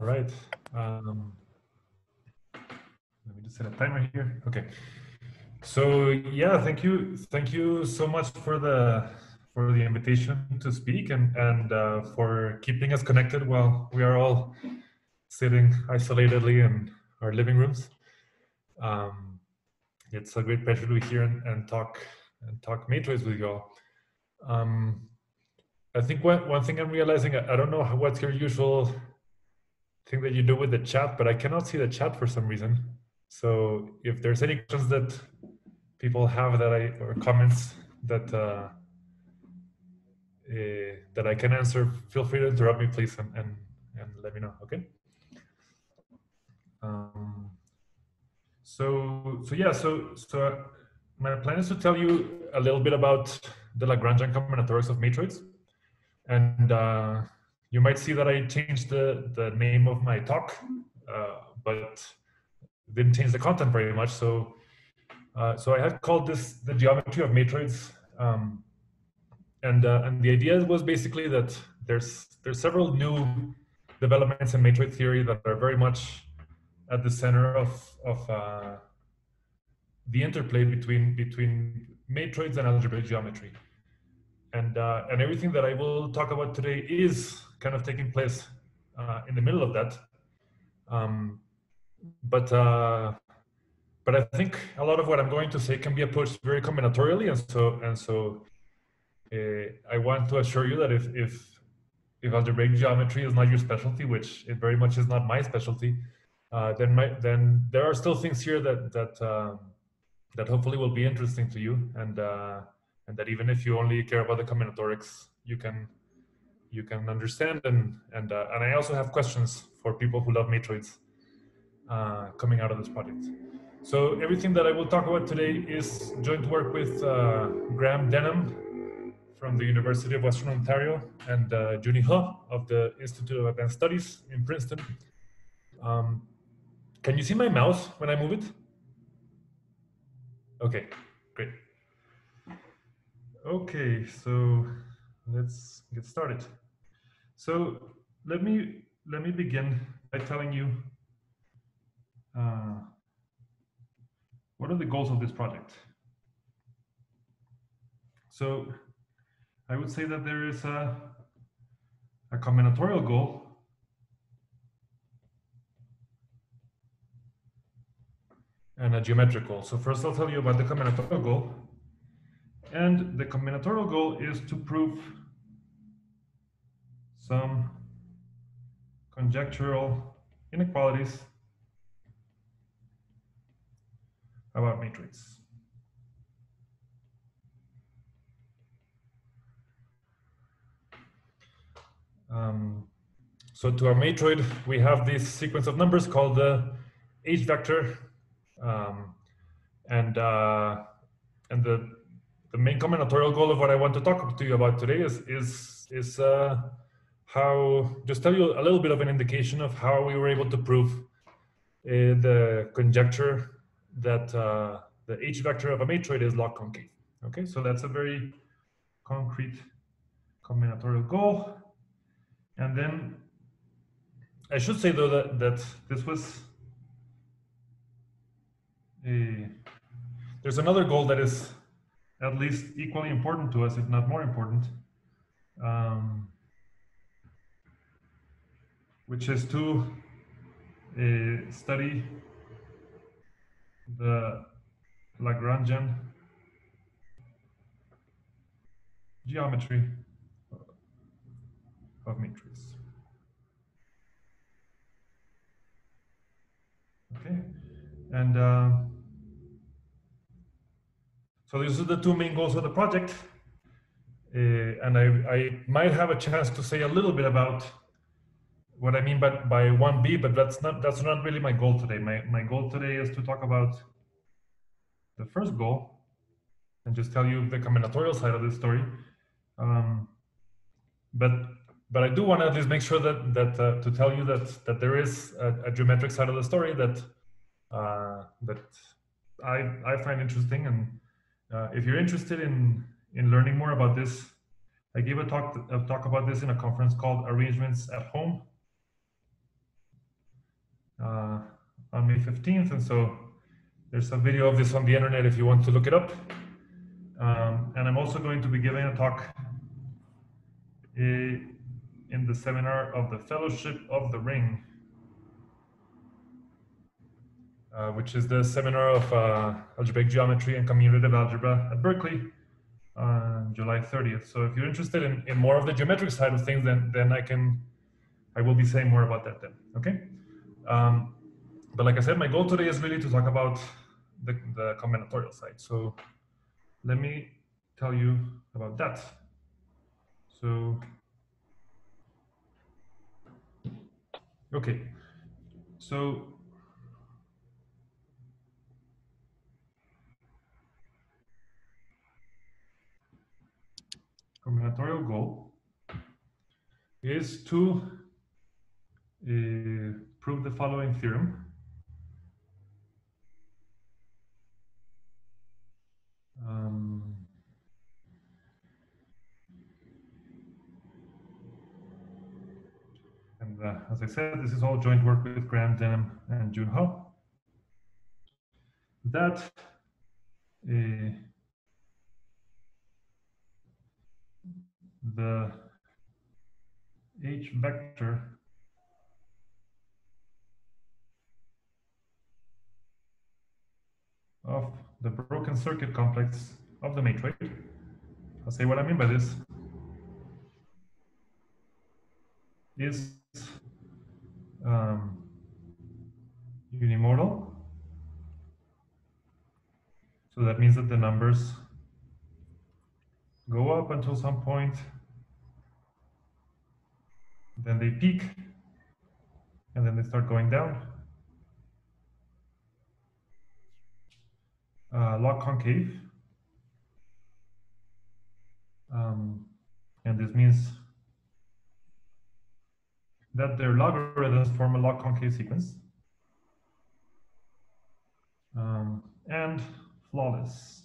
All right. Um, let me just set a timer here. Okay. So yeah, thank you, thank you so much for the for the invitation to speak and and uh, for keeping us connected while we are all sitting isolatedly in our living rooms. Um, it's a great pleasure to be here and, and talk and talk matroids with you all. Um, I think one, one thing I'm realizing, I, I don't know how, what's your usual thing that you do with the chat, but I cannot see the chat for some reason. So if there's any questions that people have that I or comments that uh, uh, that I can answer, feel free to interrupt me, please, and and, and let me know. Okay. Um, so so yeah, so so my plan is to tell you a little bit about the Lagrangian combinatorics of matroids, and uh, you might see that I changed the the name of my talk, uh, but didn't change the content very much. So uh, so I have called this the geometry of matroids. Um, and, uh, and the idea was basically that there's, there's several new developments in matroid theory that are very much at the center of, of uh, the interplay between, between matroids and algebraic geometry. And, uh, and everything that I will talk about today is kind of taking place uh, in the middle of that. Um, but uh, but I think a lot of what I'm going to say can be approached very combinatorially, and so and so uh, I want to assure you that if if if algebraic geometry is not your specialty, which it very much is not my specialty, uh, then my, then there are still things here that that um, that hopefully will be interesting to you, and uh, and that even if you only care about the combinatorics, you can you can understand and and uh, and I also have questions for people who love matroids uh, coming out of this project. So everything that I will talk about today is joint work with uh, Graham Denham from the University of Western Ontario and uh, June Huh of the Institute of Advanced Studies in Princeton. Um, can you see my mouse when I move it? Okay, great. Okay, so let's get started. So let me let me begin by telling you uh, what are the goals of this project? So I would say that there is a, a combinatorial goal and a geometric goal. So first I'll tell you about the combinatorial goal. And the combinatorial goal is to prove some conjectural inequalities about matroids. Um, so to our matroid, we have this sequence of numbers called the H vector. Um, and uh, and the, the main combinatorial goal of what I want to talk to you about today is, is, is uh, how, just tell you a little bit of an indication of how we were able to prove uh, the conjecture that uh, the H vector of a matroid is log concave. Okay, so that's a very concrete combinatorial goal. And then I should say though that, that this was a, there's another goal that is at least equally important to us, if not more important, um, which is to uh, study the Lagrangian geometry of matroids. Okay, and uh, so these are the two main goals of the project. Uh, and I, I might have a chance to say a little bit about what I mean by, by 1B, but that's not that's not really my goal today. My, my goal today is to talk about the first goal and just tell you the combinatorial side of this story. Um, but but I do want to at least make sure that that uh, to tell you that that there is a, a geometric side of the story that uh, that I I find interesting. And uh, if you're interested in in learning more about this, I gave a talk a talk about this in a conference called Arrangements at Home uh, on May 15th. And so there's a video of this on the internet if you want to look it up. Um, and I'm also going to be giving a talk uh, in the seminar of the Fellowship of the Ring, uh, which is the seminar of uh, algebraic geometry and commutative algebra at Berkeley on July 30th. So if you're interested in, in more of the geometric side of things, then, then I can, I will be saying more about that then, okay? Um, but like I said, my goal today is really to talk about the, the combinatorial side. So let me tell you about that. So, okay, so combinatorial goal is to uh, prove the following theorem. Um, and uh, as I said, this is all joint work with Graham Denham and June Huh. That uh, the H vector of the broken circuit complex of the matroid. I'll say what I mean by this is um, unimodal. So that means that the numbers go up until some point, then they peak, and then they start going down. Uh, log concave. Um, and this means that their logarithms form a log concave sequence. Um, and flawless.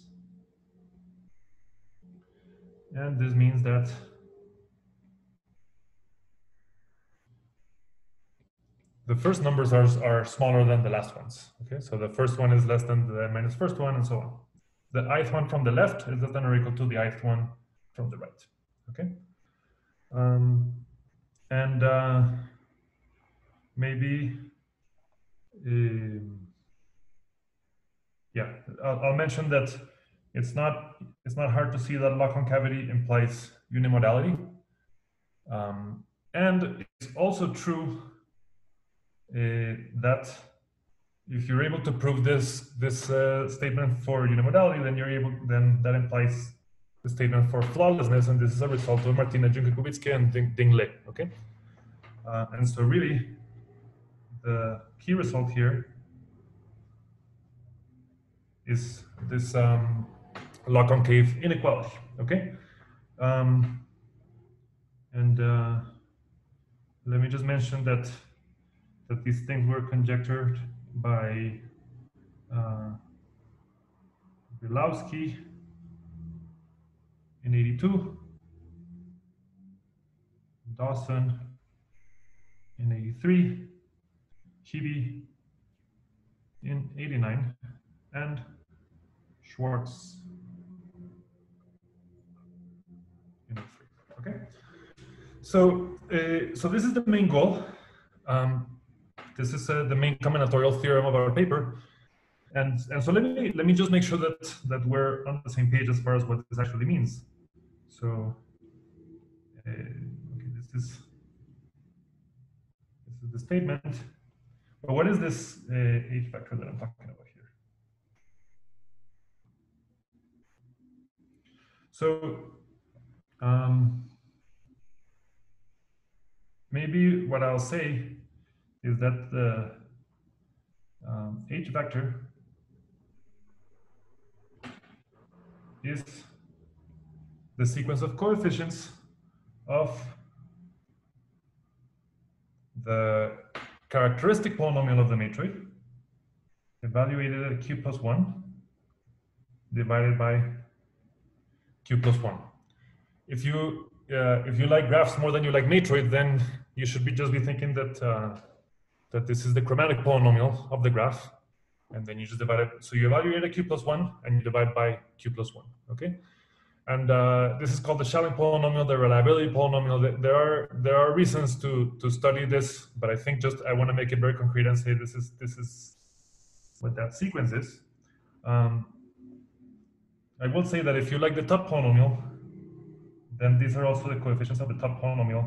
And this means that the first numbers are, are smaller than the last ones. Okay, so the first one is less than the minus first one and so on. The ith one from the left is less than or equal to the ith one from the right. Okay. Um, and uh, maybe, um, yeah, I'll, I'll mention that it's not it's not hard to see that log concavity implies unimodality. Um, and it's also true that if you're able to prove this this uh, statement for unimodality, then you're able then that implies the statement for flawlessness, and this is a result of Martina Juhnke-Kubitzke and Ding, Ding Le. Okay, uh, and so really the key result here is this um, log concave inequality. Okay, um, and uh, let me just mention that that these things were conjectured by uh, Brylawski in 82, Dawson in 83, Hibi in 89, and Swartz in 03. Okay, so uh, so this is the main goal. Um, this is uh, the main combinatorial theorem of our paper. And, and so let me, let me just make sure that, that we're on the same page as far as what this actually means. So uh, okay, this is, this is the statement. But what is this uh, H vector that I'm talking about here? So um, maybe what I'll say is that the um, H vector is the sequence of coefficients of the characteristic polynomial of the matroid evaluated at q plus 1 divided by q plus 1. If you uh, if you like graphs more than you like matroid, then you should be just be thinking that uh, that this is the chromatic polynomial of the graph, and then you just divide it. So you evaluate a q plus one, and you divide by q plus one. Okay, and uh, this is called the shelling polynomial, the reliability polynomial. There are there are reasons to to study this, but I think just I want to make it very concrete and say this is this is what that sequence is. Um, I will say that if you like the Tutte polynomial, then these are also the coefficients of the Tutte polynomial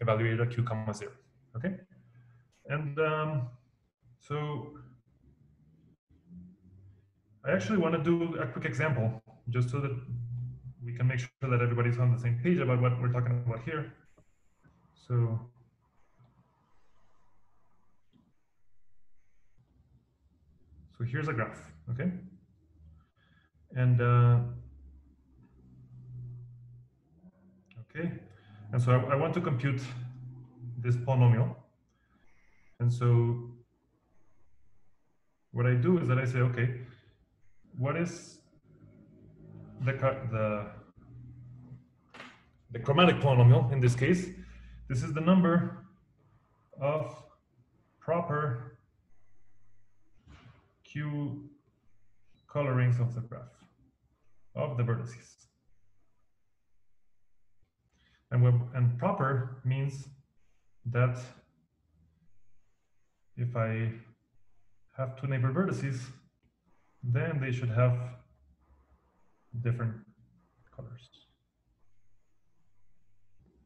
evaluated at q comma zero. Okay, and um, so I actually want to do a quick example just so that we can make sure that everybody's on the same page about what we're talking about here. So so here's a graph, okay? And uh, okay, and so I, I want to compute this polynomial. And so what I do is that I say, okay, what is the, the, the chromatic polynomial in this case? This is the number of proper Q colorings of the graph, of the vertices. And, and proper means that if I have two neighbor vertices, then they should have different colors.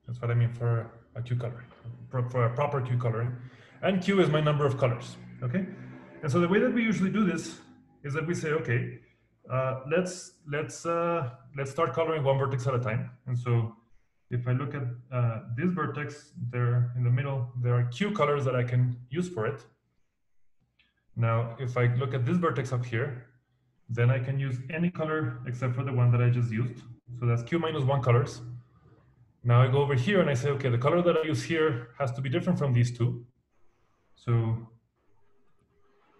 That's what I mean for a Q coloring, for a proper Q coloring. And Q is my number of colors, okay? And so the way that we usually do this is that we say, okay, uh, let's let's uh, let's start coloring one vertex at a time. And so if I look at uh, this vertex there in the middle, there are Q colors that I can use for it. Now, if I look at this vertex up here, then I can use any color except for the one that I just used. So that's Q minus one colors. Now I go over here and I say, okay, the color that I use here has to be different from these two. So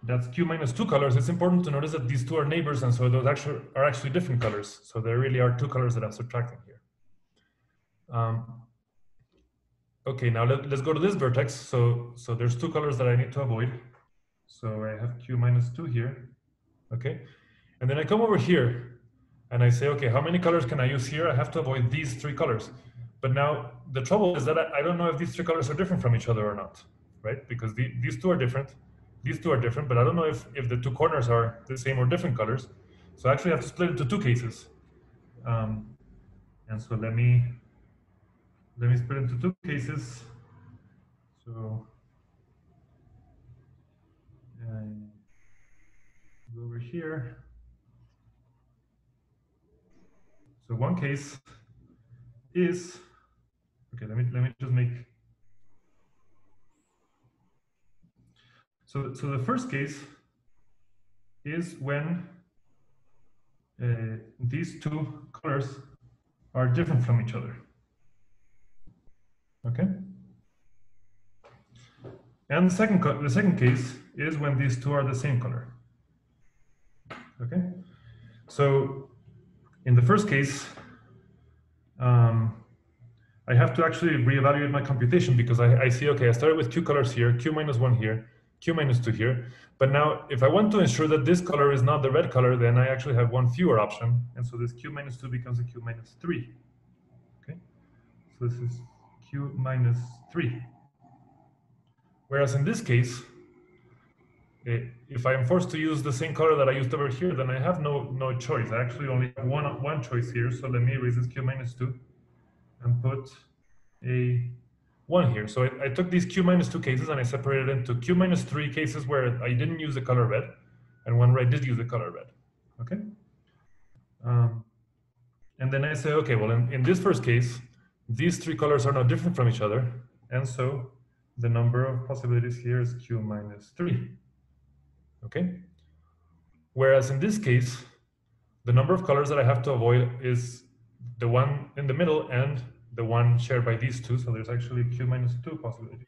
that's Q minus two colors. It's important to notice that these two are neighbors and so those actually are actually different colors. So there really are two colors that I'm subtracting here. Um, okay, now let, us go to this vertex. So, so there's two colors that I need to avoid. So I have Q minus two here, okay? And then I come over here and I say, okay, how many colors can I use here? I have to avoid these three colors. But now the trouble is that I, I don't know if these three colors are different from each other or not, right? Because the, these two are different, these two are different, but I don't know if, if the two corners are the same or different colors. So I actually have to split into two cases. Um, and so let me, let me split into two cases. So go over here. So one case is, okay, let me, let me just make, so, so the first case is when uh, these two colors are different from each other. Okay. And the second, the second case is when these two are the same color. Okay, so in the first case, um, I have to actually reevaluate my computation because I, I see, okay, I started with Q colors here, Q minus one here, Q minus two here. But now if I want to ensure that this color is not the red color, then I actually have one fewer option. And so this Q minus two becomes a Q minus three. Okay, so this is Q minus three. Whereas in this case, if I am forced to use the same color that I used over here, then I have no no choice. I actually only have one one choice here. So let me erase this q minus two and put a one here. So I, I took these q minus two cases and I separated into q minus three cases where I didn't use the color red, and one where I did use the color red. Okay. Um, and then I say, okay, well, in, in this first case, these three colors are not different from each other, and so the number of possibilities here is q minus three okay? Whereas in this case, the number of colors that I have to avoid is the one in the middle and the one shared by these two. So there's actually Q minus two possibilities.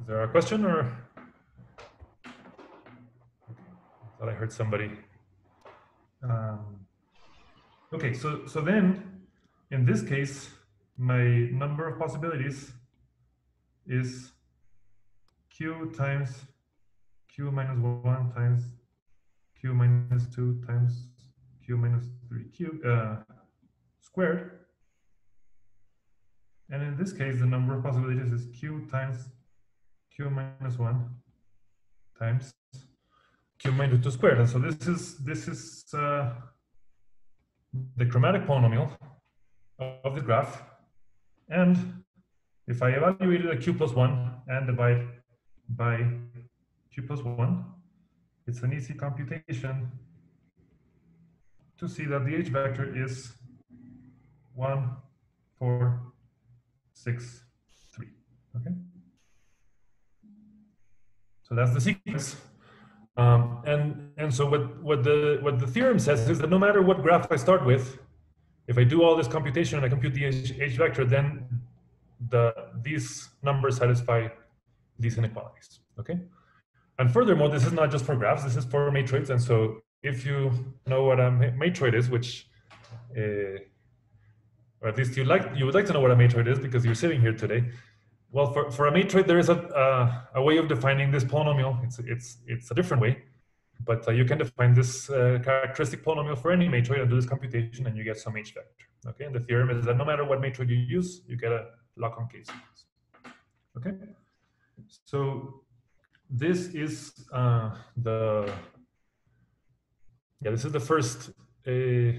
Is there a question or? I thought I heard somebody. Um, okay, so, so then in this case, my number of possibilities is q times q minus 1 times q minus 2 times q minus 3 q uh, squared. And in this case, the number of possibilities is q times q minus 1 times q minus 2 squared. And so this is this is uh, the chromatic polynomial of the graph. And if I evaluated q plus 1 and divide by q plus 1, it's an easy computation to see that the h vector is 1, 4, 6, 3. Okay? So that's the sequence. Um, and and so what what the what the theorem says is that no matter what graph I start with, if I do all this computation and I compute the h, h vector, then the these numbers satisfy these inequalities. Okay. And furthermore, this is not just for graphs. This is for matroids. And so if you know what a matroid is, which uh, or at least you like you would like to know what a matroid is because you're sitting here today. Well, for, for a matroid, there is a, uh, a way of defining this polynomial. It's, it's, it's a different way, but uh, you can define this uh, characteristic polynomial for any matroid and do this computation and you get some h vector. Okay, and the theorem is that no matter what matroid you use, you get a log concave sequence. Okay, so this is uh, the, yeah, this is the first uh,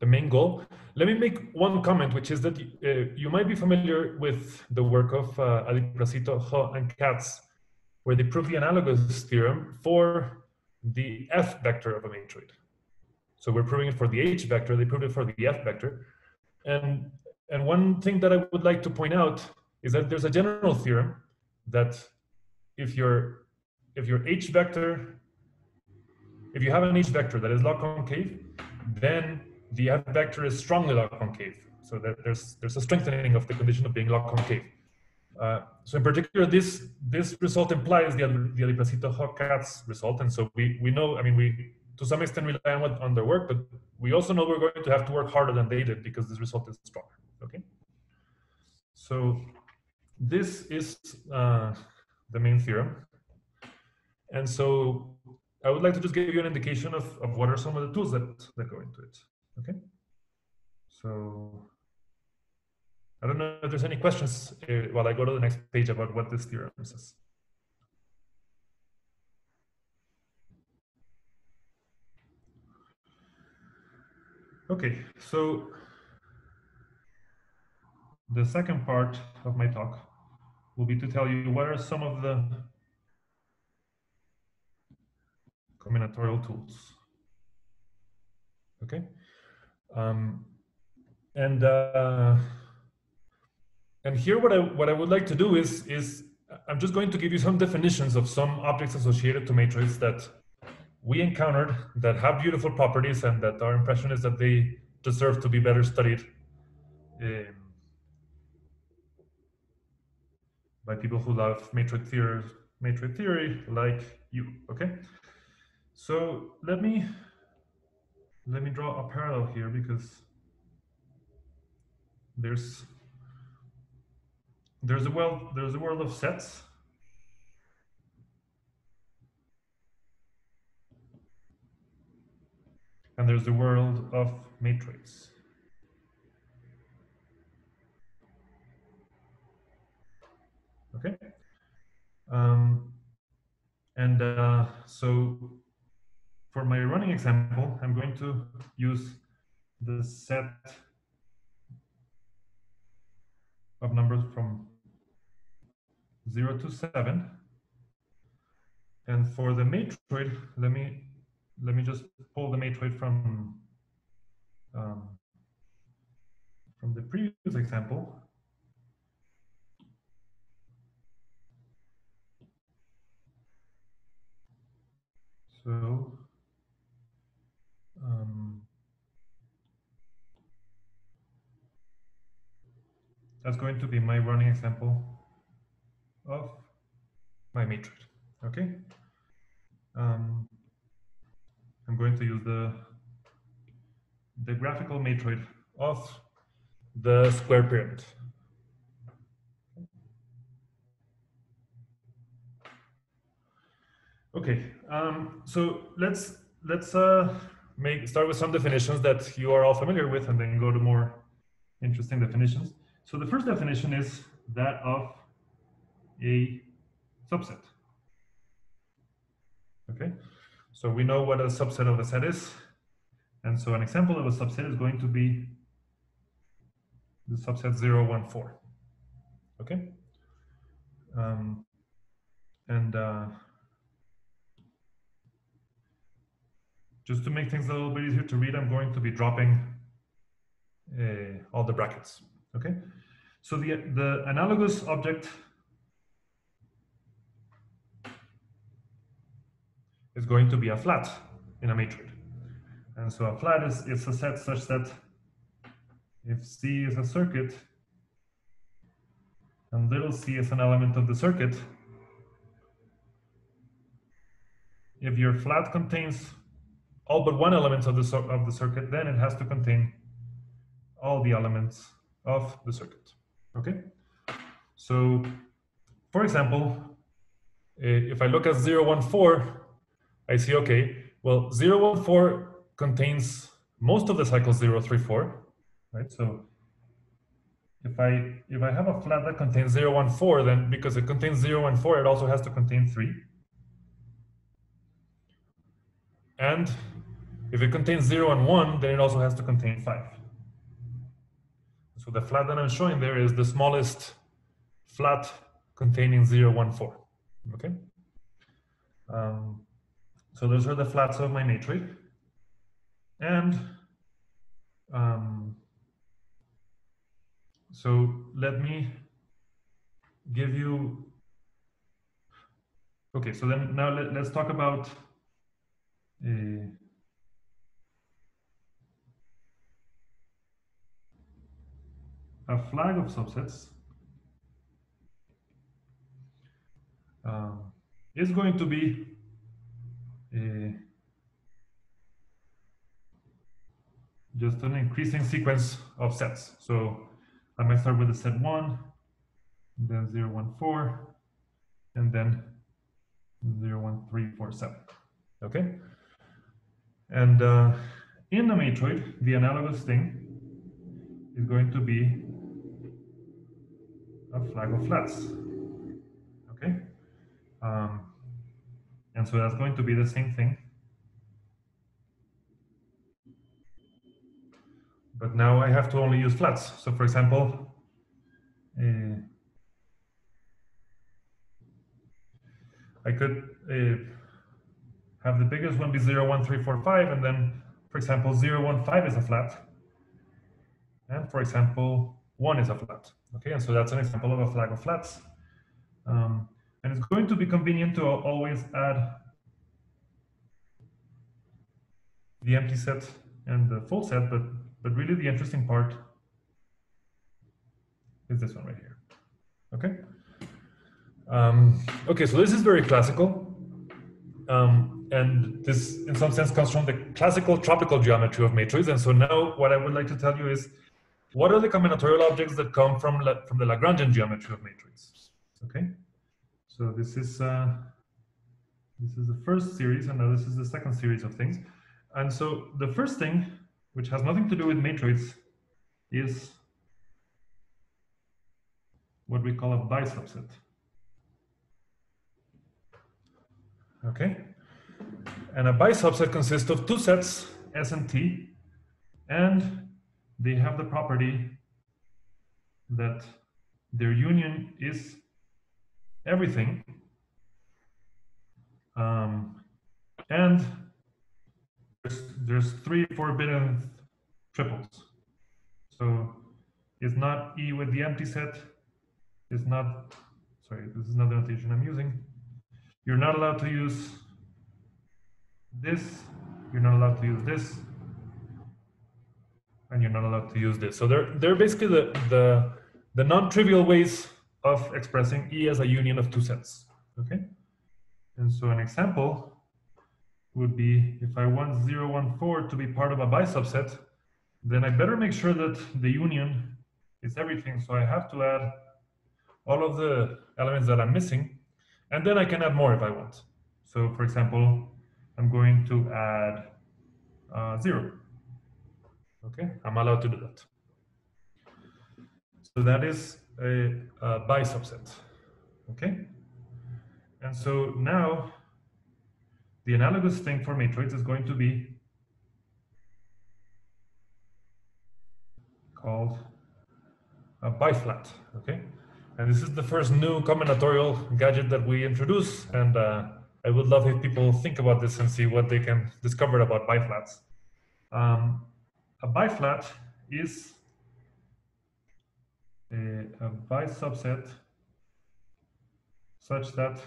the main goal. Let me make one comment, which is that uh, you might be familiar with the work of uh, Adiprasito, Huh, and Katz, where they prove the analogous theorem for the f vector of a matroid. So we're proving it for the h vector, they proved it for the f vector. And, and one thing that I would like to point out is that there's a general theorem that if your, if your h vector, if you have an h vector that is log concave, then the f vector is strongly log concave. So that there's there's a strengthening of the condition of being log concave. Uh, so in particular, this this result implies the the Adiprasito-Katz result, and so we we know. I mean, we to some extent rely on, on their work, but we also know we're going to have to work harder than they did because this result is stronger. Okay. So this is uh, the main theorem, and so I would like to just give you an indication of, of what are some of the tools that, that go into it. Okay. So I don't know if there's any questions uh, while I go to the next page about what this theorem says. Okay, so the second part of my talk will be to tell you what are some of the combinatorial tools. Okay. Um, and uh, and here what I what I would like to do is is I'm just going to give you some definitions of some objects associated to matroids that we encountered that have beautiful properties and that our impression is that they deserve to be better studied um, by people who love matroid theory, matroid theory like you. Okay, so let me let me draw a parallel here because there's there's a world there's a world of sets. And there's the world of matroids. Okay. Um, and uh, so for my running example, I'm going to use the set of numbers from 0 to 7. And for the matroid, let me let me just pull the matroid from um, from the previous example. So um, that's going to be my running example of my matroid. Okay. Um, I'm going to use the the graphical matroid of the square pyramid. Okay, um, so let's let's uh, make start with some definitions that you are all familiar with, and then go to more interesting definitions. So the first definition is that of a subset. Okay, so we know what a subset of a set is, and so an example of a subset is going to be the subset 0, 1, 4. Okay, um, and uh, just to make things a little bit easier to read, I'm going to be dropping uh, all the brackets. Okay, so the the analogous object is going to be a flat in a matroid. And so a flat is it's a set such that if C is a circuit and little c is an element of the circuit, if your flat contains all but one element of the, of the circuit, then it has to contain all the elements of the circuit. Okay? So, for example, eh, if I look at 014, I see, okay, well, 014 contains most of the cycle 034, right? So if I if I have a flat that contains 014, then because it contains 014, it also has to contain 3. And if it contains 0 and 1, then it also has to contain 5. So the flat that I'm showing there is the smallest flat containing zero, one, four, Okay? Um, so those are the flats of my matroid. And um, so let me give you, okay, so then now let, us talk about a, a flag of subsets um, is going to be a, just an increasing sequence of sets. So I might start with a set 1, then 0, 1, 4, and then 0, 1, 3, 4, 7. Okay? And uh, in the matroid, the analogous thing is going to be a flag of flats. Okay? Um, and so that's going to be the same thing But now I have to only use flats. So for example, uh, I could uh, have the biggest one be 0, 1, 3, 4, 5, and then, for example, 0, 1, 5 is a flat. And for example, 1 is a flat. Okay, and so that's an example of a flag of flats. Um, and it's going to be convenient to always add the empty set and the full set, but but really the interesting part is this one right here. Okay. Um, okay, so this is very classical. Um, and this, in some sense, comes from the classical tropical geometry of matroids. And so now what I would like to tell you is, what are the combinatorial objects that come from, from the Lagrangian geometry of matroids? Okay, so this is, uh, this is the first series, and now this is the second series of things. And so the first thing which has nothing to do with matroids, is what we call a bisubset. Okay? And a bisubset consists of two sets, S and T, and they have the property that their union is everything. Um, and there's, there's three forbidden triples. So it's not E with the empty set. It's not, sorry, this is not the notation I'm using. You're not allowed to use this. You're not allowed to use this. And you're not allowed to use this. So they're, they're basically the, the, the non-trivial ways of expressing E as a union of two sets. Okay? And so an example would be if I want 0, 1, 4 to be part of a bisubset, then I better make sure that the union is everything. So I have to add all of the elements that I'm missing, and then I can add more if I want. So for example, I'm going to add uh, zero. Okay, I'm allowed to do that. So that is a, a bisubset. Okay, and so now the analogous thing for matroids is going to be called a biflat. Okay, and this is the first new combinatorial gadget that we introduce, and uh, I would love if people think about this and see what they can discover about biflats. Um, a biflat is a, a bisubset such that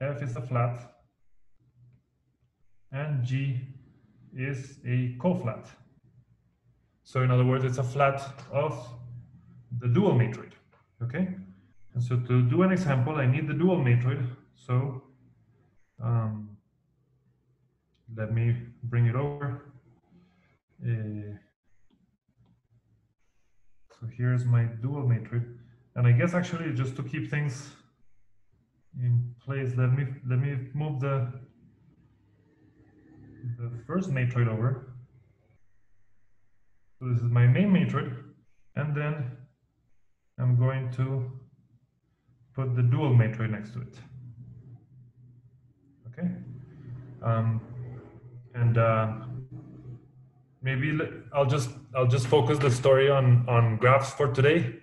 f is a flat and g is a coflat. So in other words, it's a flat of the dual matroid, okay? And so to do an example, I need the dual matroid. So um, let me bring it over. Uh, so here's my dual matroid. And I guess actually just to keep things in place, let me let me move the the first matroid over. So this is my main matroid, and then I'm going to put the dual matroid next to it. Okay, um, and uh, maybe I'll just I'll just focus the story on on graphs for today.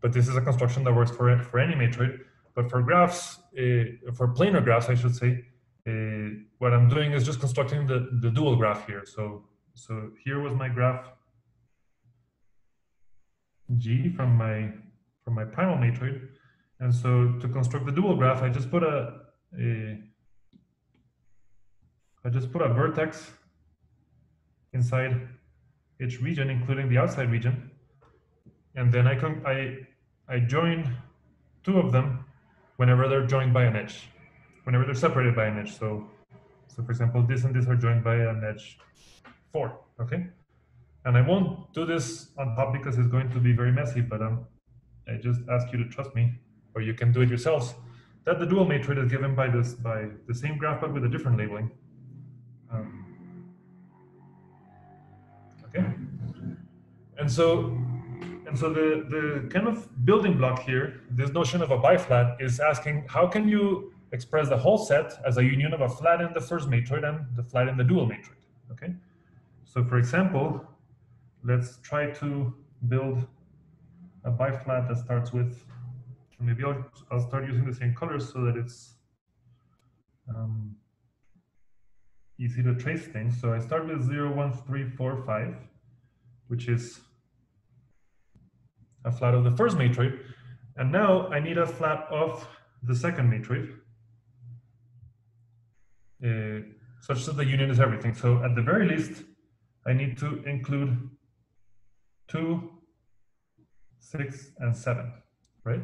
But this is a construction that works for for any matroid. But for graphs, uh, for planar graphs, I should say, uh, what I'm doing is just constructing the the dual graph here. So so here was my graph G from my from my primal matroid. And so to construct the dual graph, I just put a, a I just put a vertex inside each region, including the outside region. And then I can I I join two of them whenever they're joined by an edge, whenever they're separated by an edge. So so for example, this and this are joined by an edge four, okay? And I won't do this on top because it's going to be very messy, but um, I just ask you to trust me, or you can do it yourselves, that the dual matroid is given by this by the same graph but with a different labeling. And so and so the, the kind of building block here, this notion of a biflat is asking how can you express the whole set as a union of a flat in the first matroid and the flat in the dual matroid, okay? So for example, let's try to build a biflat that starts with, maybe I'll, I'll start using the same colors so that it's um, easy to trace things. So I start with 0, 1, 3, 4, 5, which is a flat of the first matroid. And now I need a flat of the second matroid, uh, such that the union is everything. So at the very least, I need to include two, six, and seven, right?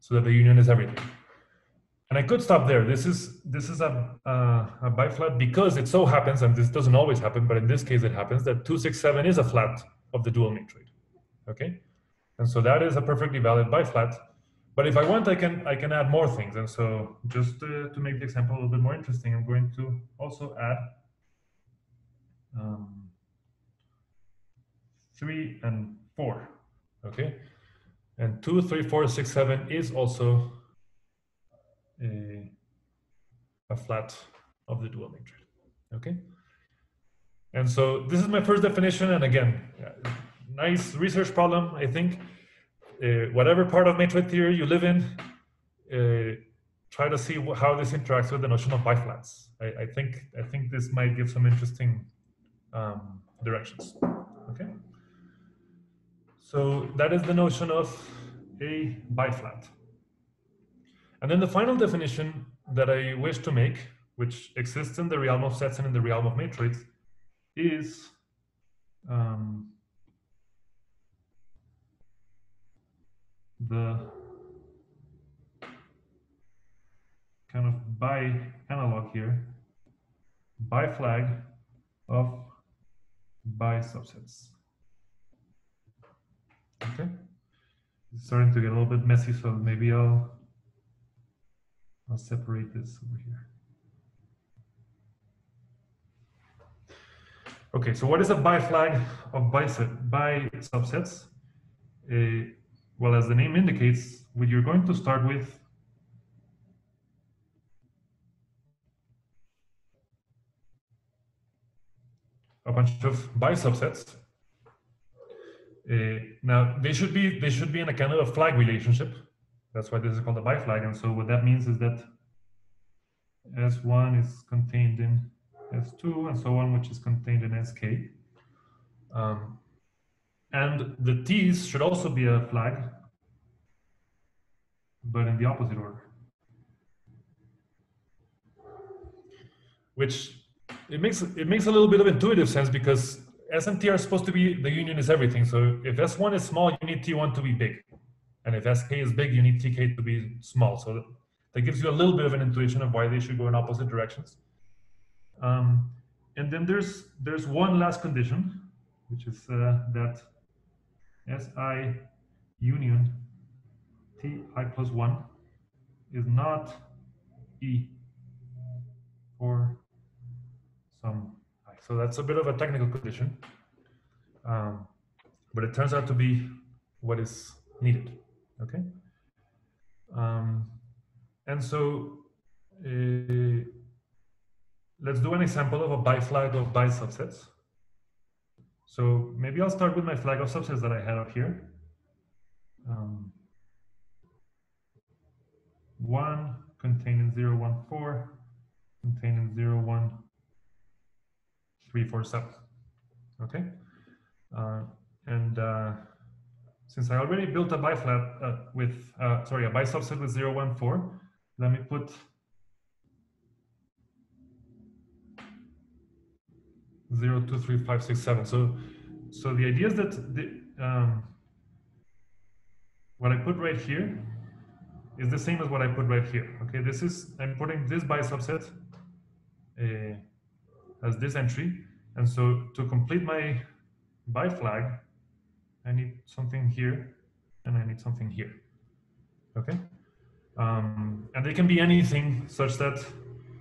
So that the union is everything. And I could stop there. This is this is a, a, a biflat because it so happens, and this doesn't always happen, but in this case it happens, that 267 is a flat of the dual matroid, okay? And so that is a perfectly valid biflat. But if I want, I can I can add more things. And so just to, to make the example a little bit more interesting, I'm going to also add um, three and four, okay? And two, three, four, six, seven is also a, a flat of the dual matroid, okay? And so this is my first definition. And again, nice research problem, I think. Uh, whatever part of matroid theory you live in, uh, try to see how this interacts with the notion of biflats. I, I think I think this might give some interesting um, directions. Okay. So that is the notion of a biflat. And then the final definition that I wish to make, which exists in the realm of sets and in the realm of matroids, is um, the kind of by analog here, biflag of bisubsets. Okay, it's starting to get a little bit messy, so maybe I'll I'll separate this over here. Okay, so what is a biflag of by, set, bisubsets? A, well, as the name indicates, you're going to start with a bunch of bi subsets. Uh, now they should be they should be in a kind of a flag relationship. That's why this is called a biflag. And so what that means is that S1 is contained in S2 and so on, which is contained in SK. Um, and the T's should also be a flag, but in the opposite order. Which it makes it makes a little bit of intuitive sense because S and T are supposed to be the union is everything. So if S1 is small, you need T1 to be big. And if SK is big, you need TK to be small. So that gives you a little bit of an intuition of why they should go in opposite directions. Um, and then there's there's one last condition, which is uh, that SI union TI plus 1 is not E for some I. So that's a bit of a technical condition, um, but it turns out to be what is needed. Okay. Um, and so uh, let's do an example of a biflag of bisubsets. So maybe I'll start with my flag of subsets that I had up here. Um, one containing 0, 1, 4, containing 0, 1, 3, 4, 7. Okay. Uh, and uh, since I already built a biflag uh, with, uh, sorry, a bisubset with 0, 1, 4, let me put zero, two, three, five, six, seven. So, so the idea is that the, um, what I put right here is the same as what I put right here. Okay, this is, I'm putting this bi subset uh, as this entry. And so to complete my bi flag, I need something here and I need something here. Okay. Um, and they can be anything such that,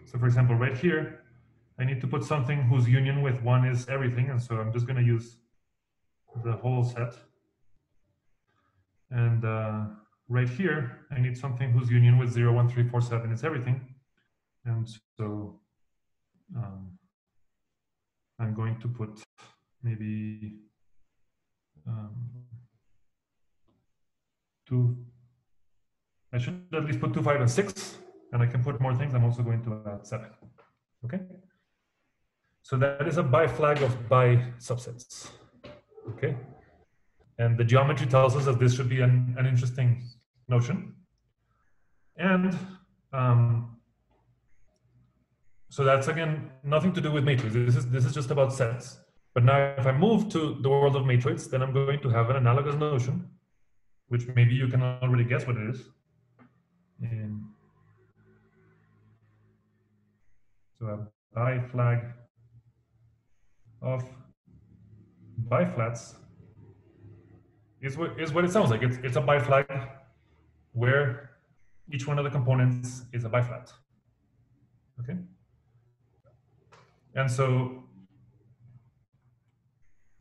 so for example, right here, I need to put something whose union with one is everything. And so I'm just going to use the whole set. And uh, right here, I need something whose union with 0, 1, 3, 4, 7 is everything. And so um, I'm going to put maybe um, two, I should at least put two, five, and six, and I can put more things. I'm also going to add seven. Okay. So that is a bi flag of bi subsets. Okay. And the geometry tells us that this should be an, an interesting notion. And um, so that's again nothing to do with matroids. This is this is just about sets. But now if I move to the world of matroids, then I'm going to have an analogous notion, which maybe you can already guess what it is. And so a biflag of biflats is what, is what it sounds like. It's, it's a biflag where each one of the components is a biflat. Okay? And so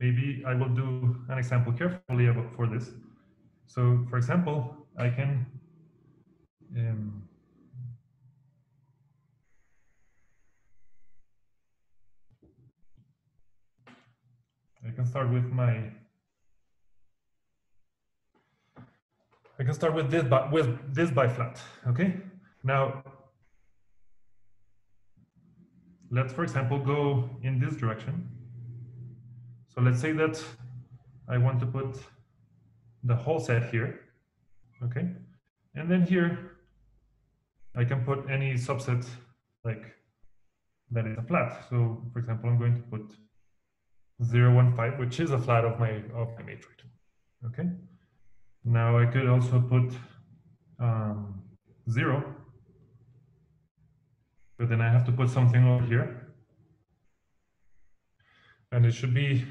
maybe I will do an example carefully for this. So for example, I can um, I can start with my I can start with this by with this biflat. Okay. Now let's for example go in this direction. So let's say that I want to put the whole set here. Okay. And then here I can put any subset like that is a flat. So for example, I'm going to put 0, 1, 5, which is a flat of my of my matroid. Okay. Now I could also put um, 0, but then I have to put something over here. And it should be,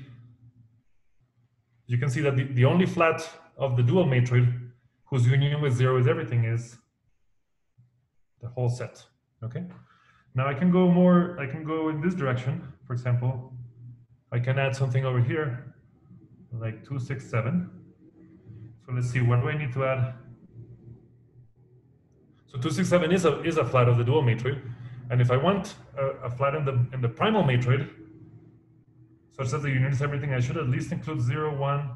you can see that the, the only flat of the dual matroid whose union with 0 is everything is the whole set. Okay. Now I can go more, I can go in this direction, for example, I can add something over here, like 267. So let's see, what do I need to add? So 267 is a, is a flat of the dual matroid. And if I want a, a flat in the, in the primal matroid, such that the union is everything, I should at least include 0, 1,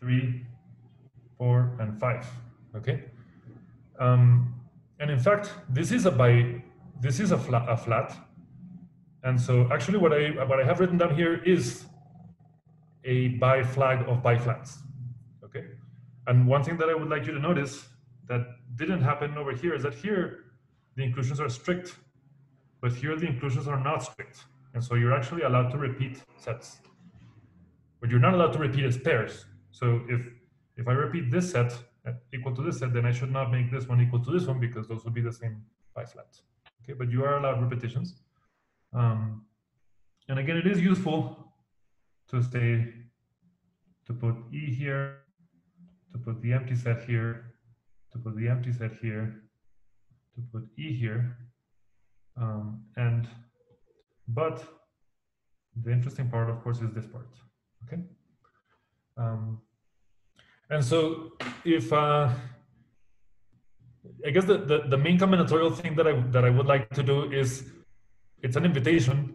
3, 4, and 5, okay? Um, and in fact, this is a by, this is a flat, a flat. And so actually what I, what I have written down here is a bi flag of biflats, okay? And one thing that I would like you to notice that didn't happen over here is that here the inclusions are strict, but here the inclusions are not strict. And so you're actually allowed to repeat sets. But you're not allowed to repeat as pairs. So if, if I repeat this set uh, equal to this set, then I should not make this one equal to this one because those would be the same biflats. Okay, but you are allowed repetitions. Um, and again, it is useful to say, to put E here, to put the empty set here, to put the empty set here, to put E here, um, and, but the interesting part, of course, is this part, okay? Um, and so if, uh, I guess the, the, the main combinatorial thing that I, that I would like to do is, it's an invitation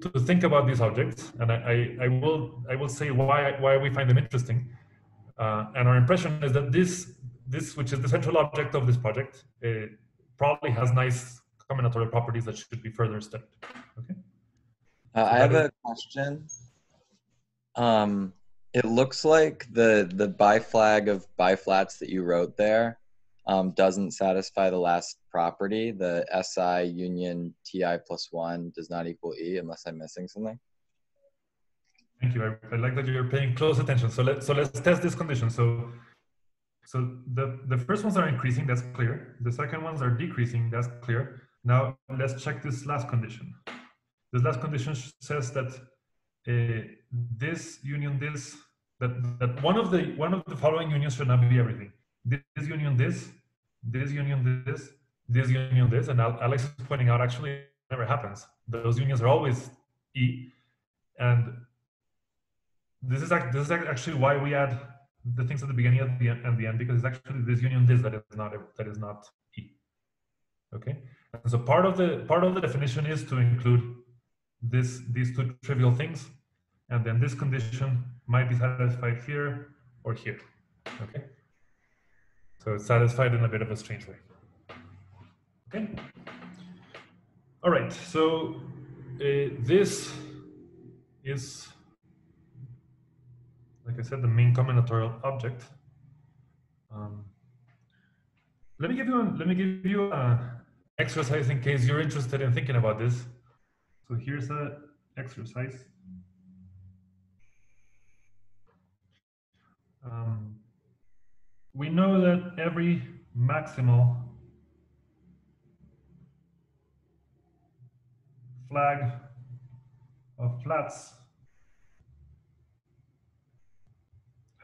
to think about these objects, and I, I, I will I will say why why we find them interesting. Uh, and our impression is that this this which is the central object of this project uh, probably has nice combinatorial properties that should be further studied. Okay. Uh, I have a question. Um, it looks like the the biflag of biflats that you wrote there um, doesn't satisfy the last property. The SI union TI plus one does not equal E unless I'm missing something. Thank you. I, I like that you're paying close attention. So let's so let's test this condition. So so the, the first ones are increasing, that's clear. The second ones are decreasing, that's clear. Now let's check this last condition. This last condition says that uh, this union this, that, that one of the one of the following unions should not be everything. This union this, this union this, this union this, and Alex is pointing out actually never happens. Those unions are always E, and this is this is actually why we add the things at the beginning and the end, and the end because it's actually this union this that is not that is not E. Okay, and so part of the part of the definition is to include this these two trivial things, and then this condition might be satisfied here or here. Okay. So it's satisfied in a bit of a strange way. Okay. All right. So uh, this is, like I said, the main combinatorial object. Um, let me give you a, let me give you an exercise in case you're interested in thinking about this. So here's an exercise. Um, we know that every maximal flag of flats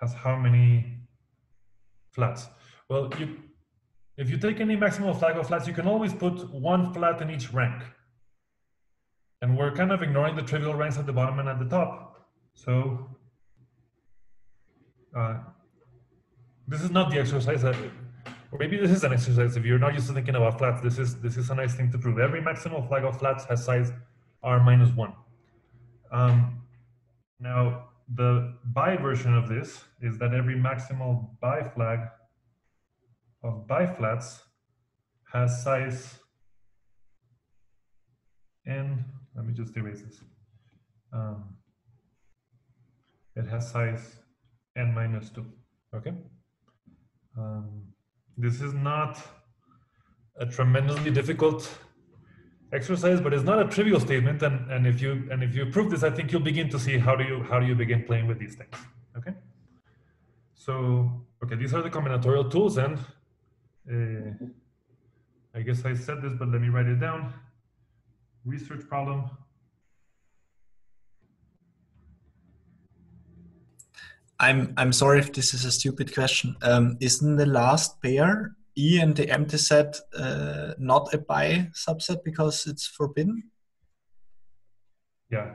has how many flats? Well, you, if you take any maximal flag of flats, you can always put one flat in each rank. And we're kind of ignoring the trivial ranks at the bottom and at the top. So uh, this is not the exercise that, maybe this is an exercise if you're not used to thinking about flats. This is this is a nice thing to prove. Every maximal flag of flats has size r minus one. Um, now the bi version of this is that every maximal bi flag of bi flats has size n. Let me just erase this. Um, it has size n minus two. Okay. Um, this is not a tremendously difficult exercise, but it's not a trivial statement. And, and if you and if you prove this, I think you'll begin to see how do you how do you begin playing with these things. Okay. So okay, these are the combinatorial tools, and uh, I guess I said this, but let me write it down. Research problem I'm I'm sorry if this is a stupid question. Um, isn't the last pair E and the empty set uh, not a bi subset because it's forbidden? Yeah.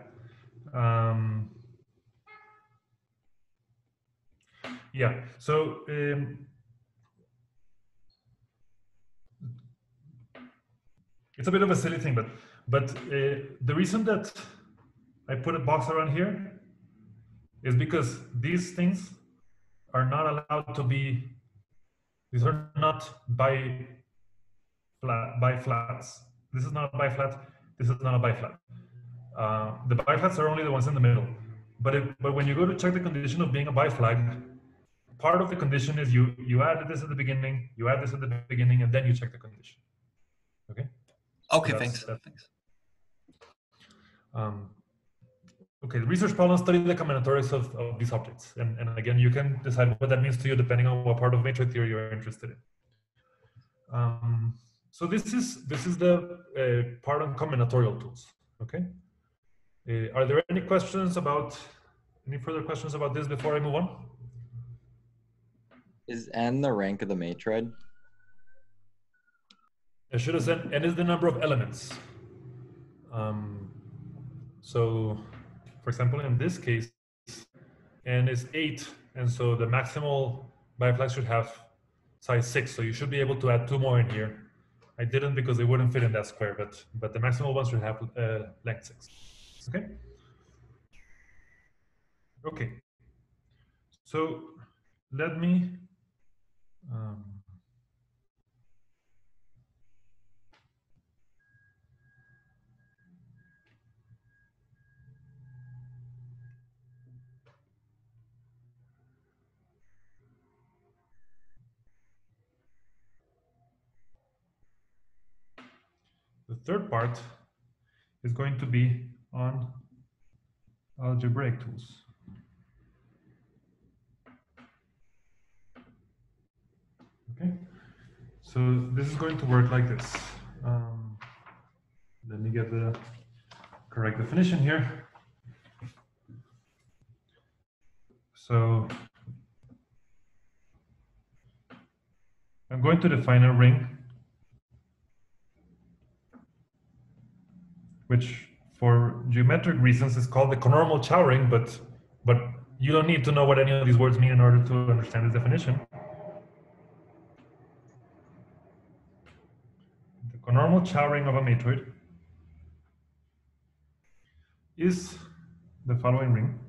Um, yeah. So um, it's a bit of a silly thing, but but uh, the reason that I put a box around here is because these things are not allowed to be. These are not by flat biflats. This is not a biflat This is not a biflat. Uh, the biflats are only the ones in the middle. But if, but when you go to check the condition of being a biflag, part of the condition is you you add this at the beginning, you add this at the beginning, and then you check the condition. Okay. Okay, That's- thanks. that's- thanks. Um, okay, the research problems study the combinatorics of, of these objects. And, and again, you can decide what that means to you depending on what part of matroid theory you're interested in. Um, so this is this is the uh, part on combinatorial tools. Okay. Uh, are there any questions about any further questions about this before I move on? Is n the rank of the matroid? I should have said n is the number of elements. Um, so, for example, in this case, n is eight, and so the maximal biflag should have size six. So you should be able to add two more in here. I didn't because they wouldn't fit in that square, but but the maximal ones should have uh, length six. Okay. Okay. So let me. Um, The third part is going to be on algebraic tools. Okay, so this is going to work like this. Um, let me get the correct definition here. So I'm going to define a ring which for geometric reasons is called the conormal Chow ring, but but you don't need to know what any of these words mean in order to understand the definition. The conormal Chow ring of a matroid is the following ring.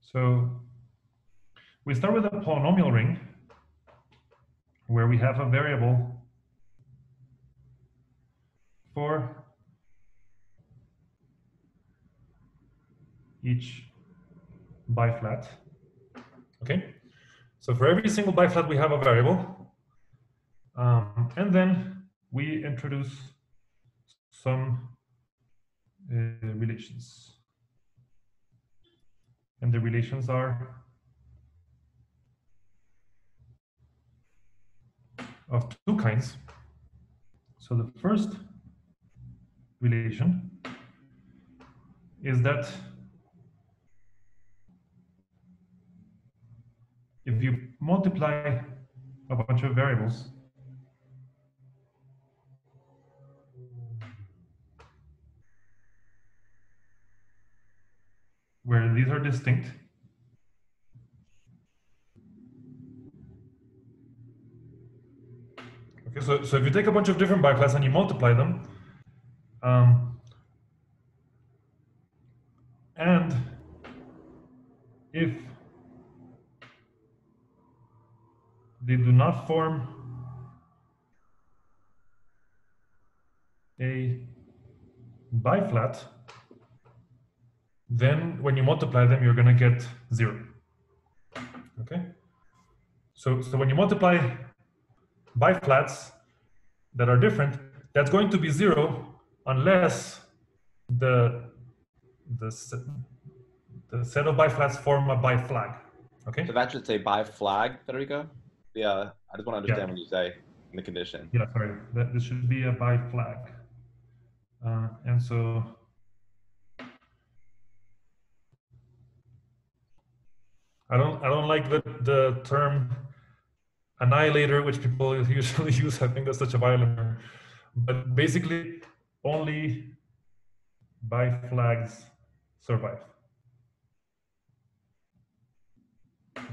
So we start with a polynomial ring where we have a variable for each biflat. Okay, so for every single biflat we have a variable, um, and then we introduce some uh, relations, and the relations are of two kinds. So the first relation is that if you multiply a bunch of variables where these are distinct Okay, so, so if you take a bunch of different biflats and you multiply them, um, and if they do not form a biflat, then when you multiply them, you're going to get zero. Okay? So, so when you multiply biflats that are different, that's going to be zero unless the the set, the set of biflats form a biflag. Okay. So that should say biflag, Federico? Yeah, I just want to understand Yeah. what you say in the condition. Yeah, sorry. That this should be a biflag. Uh, and so I don't I don't like the the term annihilator, which people usually use. I think that's such a violator. But basically, only by flags survive.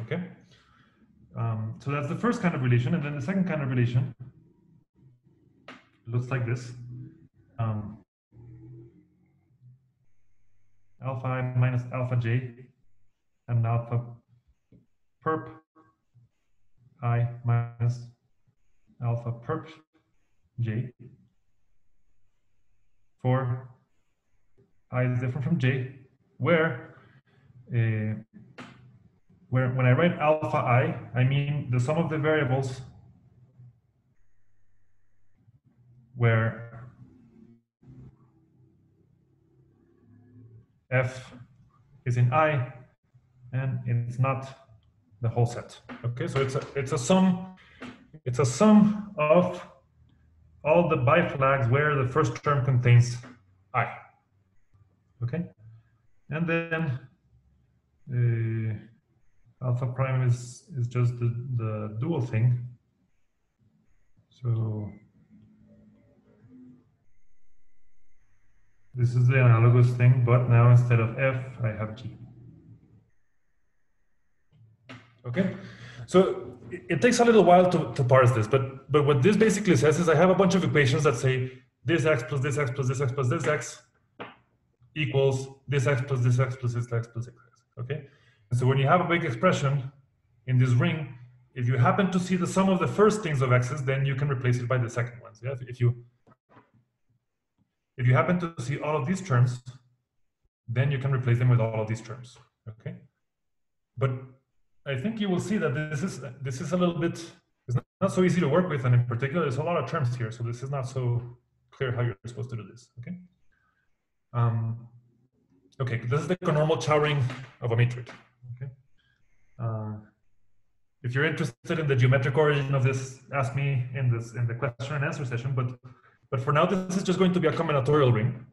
Okay. Um, so that's the first kind of relation. And then the second kind of relation looks like this. Um, alpha i minus alpha j and alpha perp i minus alpha perp j. For i is different from j where uh, where when I write alpha i, I mean the sum of the variables where f is in i and it's not the whole set. Okay, so it's a it's a sum it's a sum of all the biflags where the first term contains i. Okay, and then. Uh, alpha prime is is just the, the dual thing. So this is the analogous thing, but now instead of f, I have g. Okay, so it, takes a little while to, to parse this, but but what this basically says is I have a bunch of equations that say this x plus this x plus this x plus this x equals this x plus this x plus this x plus this x. Okay, so when you have a big expression in this ring, if you happen to see the sum of the first things of x's, then you can replace it by the second ones. Yeah? If you if you happen to see all of these terms, then you can replace them with all of these terms. Okay, but I think you will see that this is this is a little bit it's not, so easy to work with, and in particular, there's a lot of terms here, so this is not so clear how you're supposed to do this. Okay. Um, okay, this is the normal Chow ring of a matroid. Okay. Uh, if you're interested in the geometric origin of this, ask me in this in the question and answer session. But but for now, this is just going to be a combinatorial ring.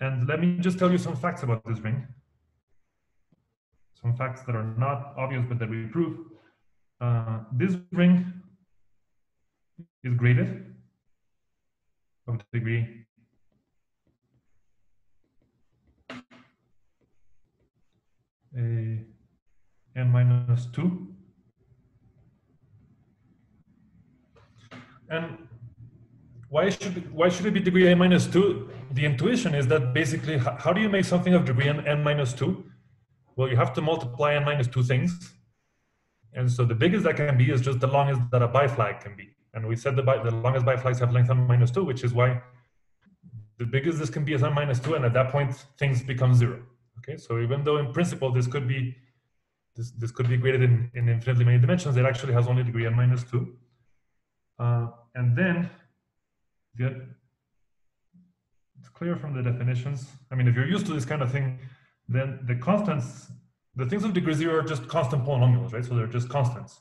And let me just tell you some facts about this ring. Some facts that are not obvious, but that we prove. Uh, this ring is graded of degree a n minus 2. And why should why should it be degree n minus 2? The intuition is that basically, how do you make something of degree n, n minus 2? Well, you have to multiply n minus 2 things. And so the biggest that can be is just the longest that a biflag can be. And we said the, bi the longest have length n minus 2, which is why the biggest this can be is n minus 2, and at that point, things become zero. Okay, so even though in principle this could be this, this could be graded in, in infinitely many dimensions, it actually has only degree n minus 2. Uh, and then get it's clear from the definitions. I mean, if you're used to this kind of thing, then the constants, the things of degree zero are just constant polynomials, right? So they're just constants.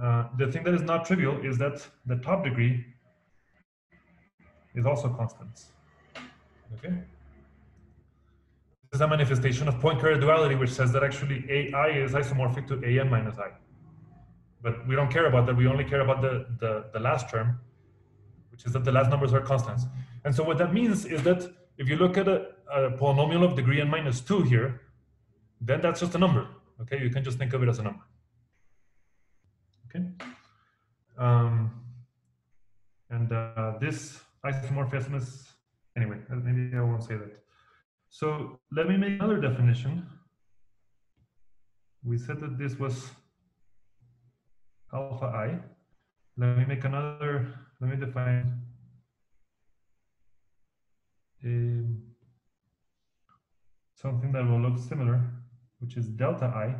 Uh, the thing that is not trivial is that the top degree is also constants. Okay This is a manifestation of Poincare duality, which says that actually AI is isomorphic to AN minus I. But we don't care about that. We only care about the, the, the last term, which is that the last numbers are constants. And so what that means is that if you look at a, a polynomial of degree n minus 2 here, then that's just a number. Okay, you can just think of it as a number. Okay. Um, and uh, this isomorphism is, anyway, maybe I won't say that. So let me make another definition. We said that this was alpha i. Let me make another, let me define um, something that will look similar, which is delta i,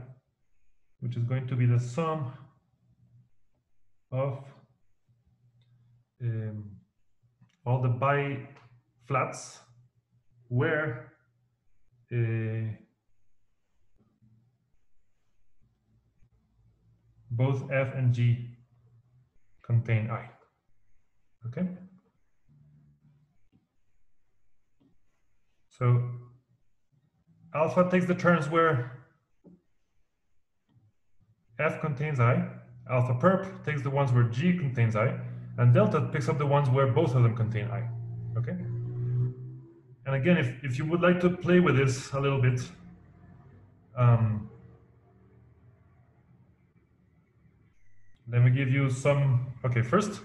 which is going to be the sum of um, all the bi flats where uh, both f and g contain i. Okay? So alpha takes the terms where f contains i, alpha perp takes the ones where G contains I, and delta picks up the ones where both of them contain I, okay? And again, if, if you would like to play with this a little bit, um, let me give you some, okay, first,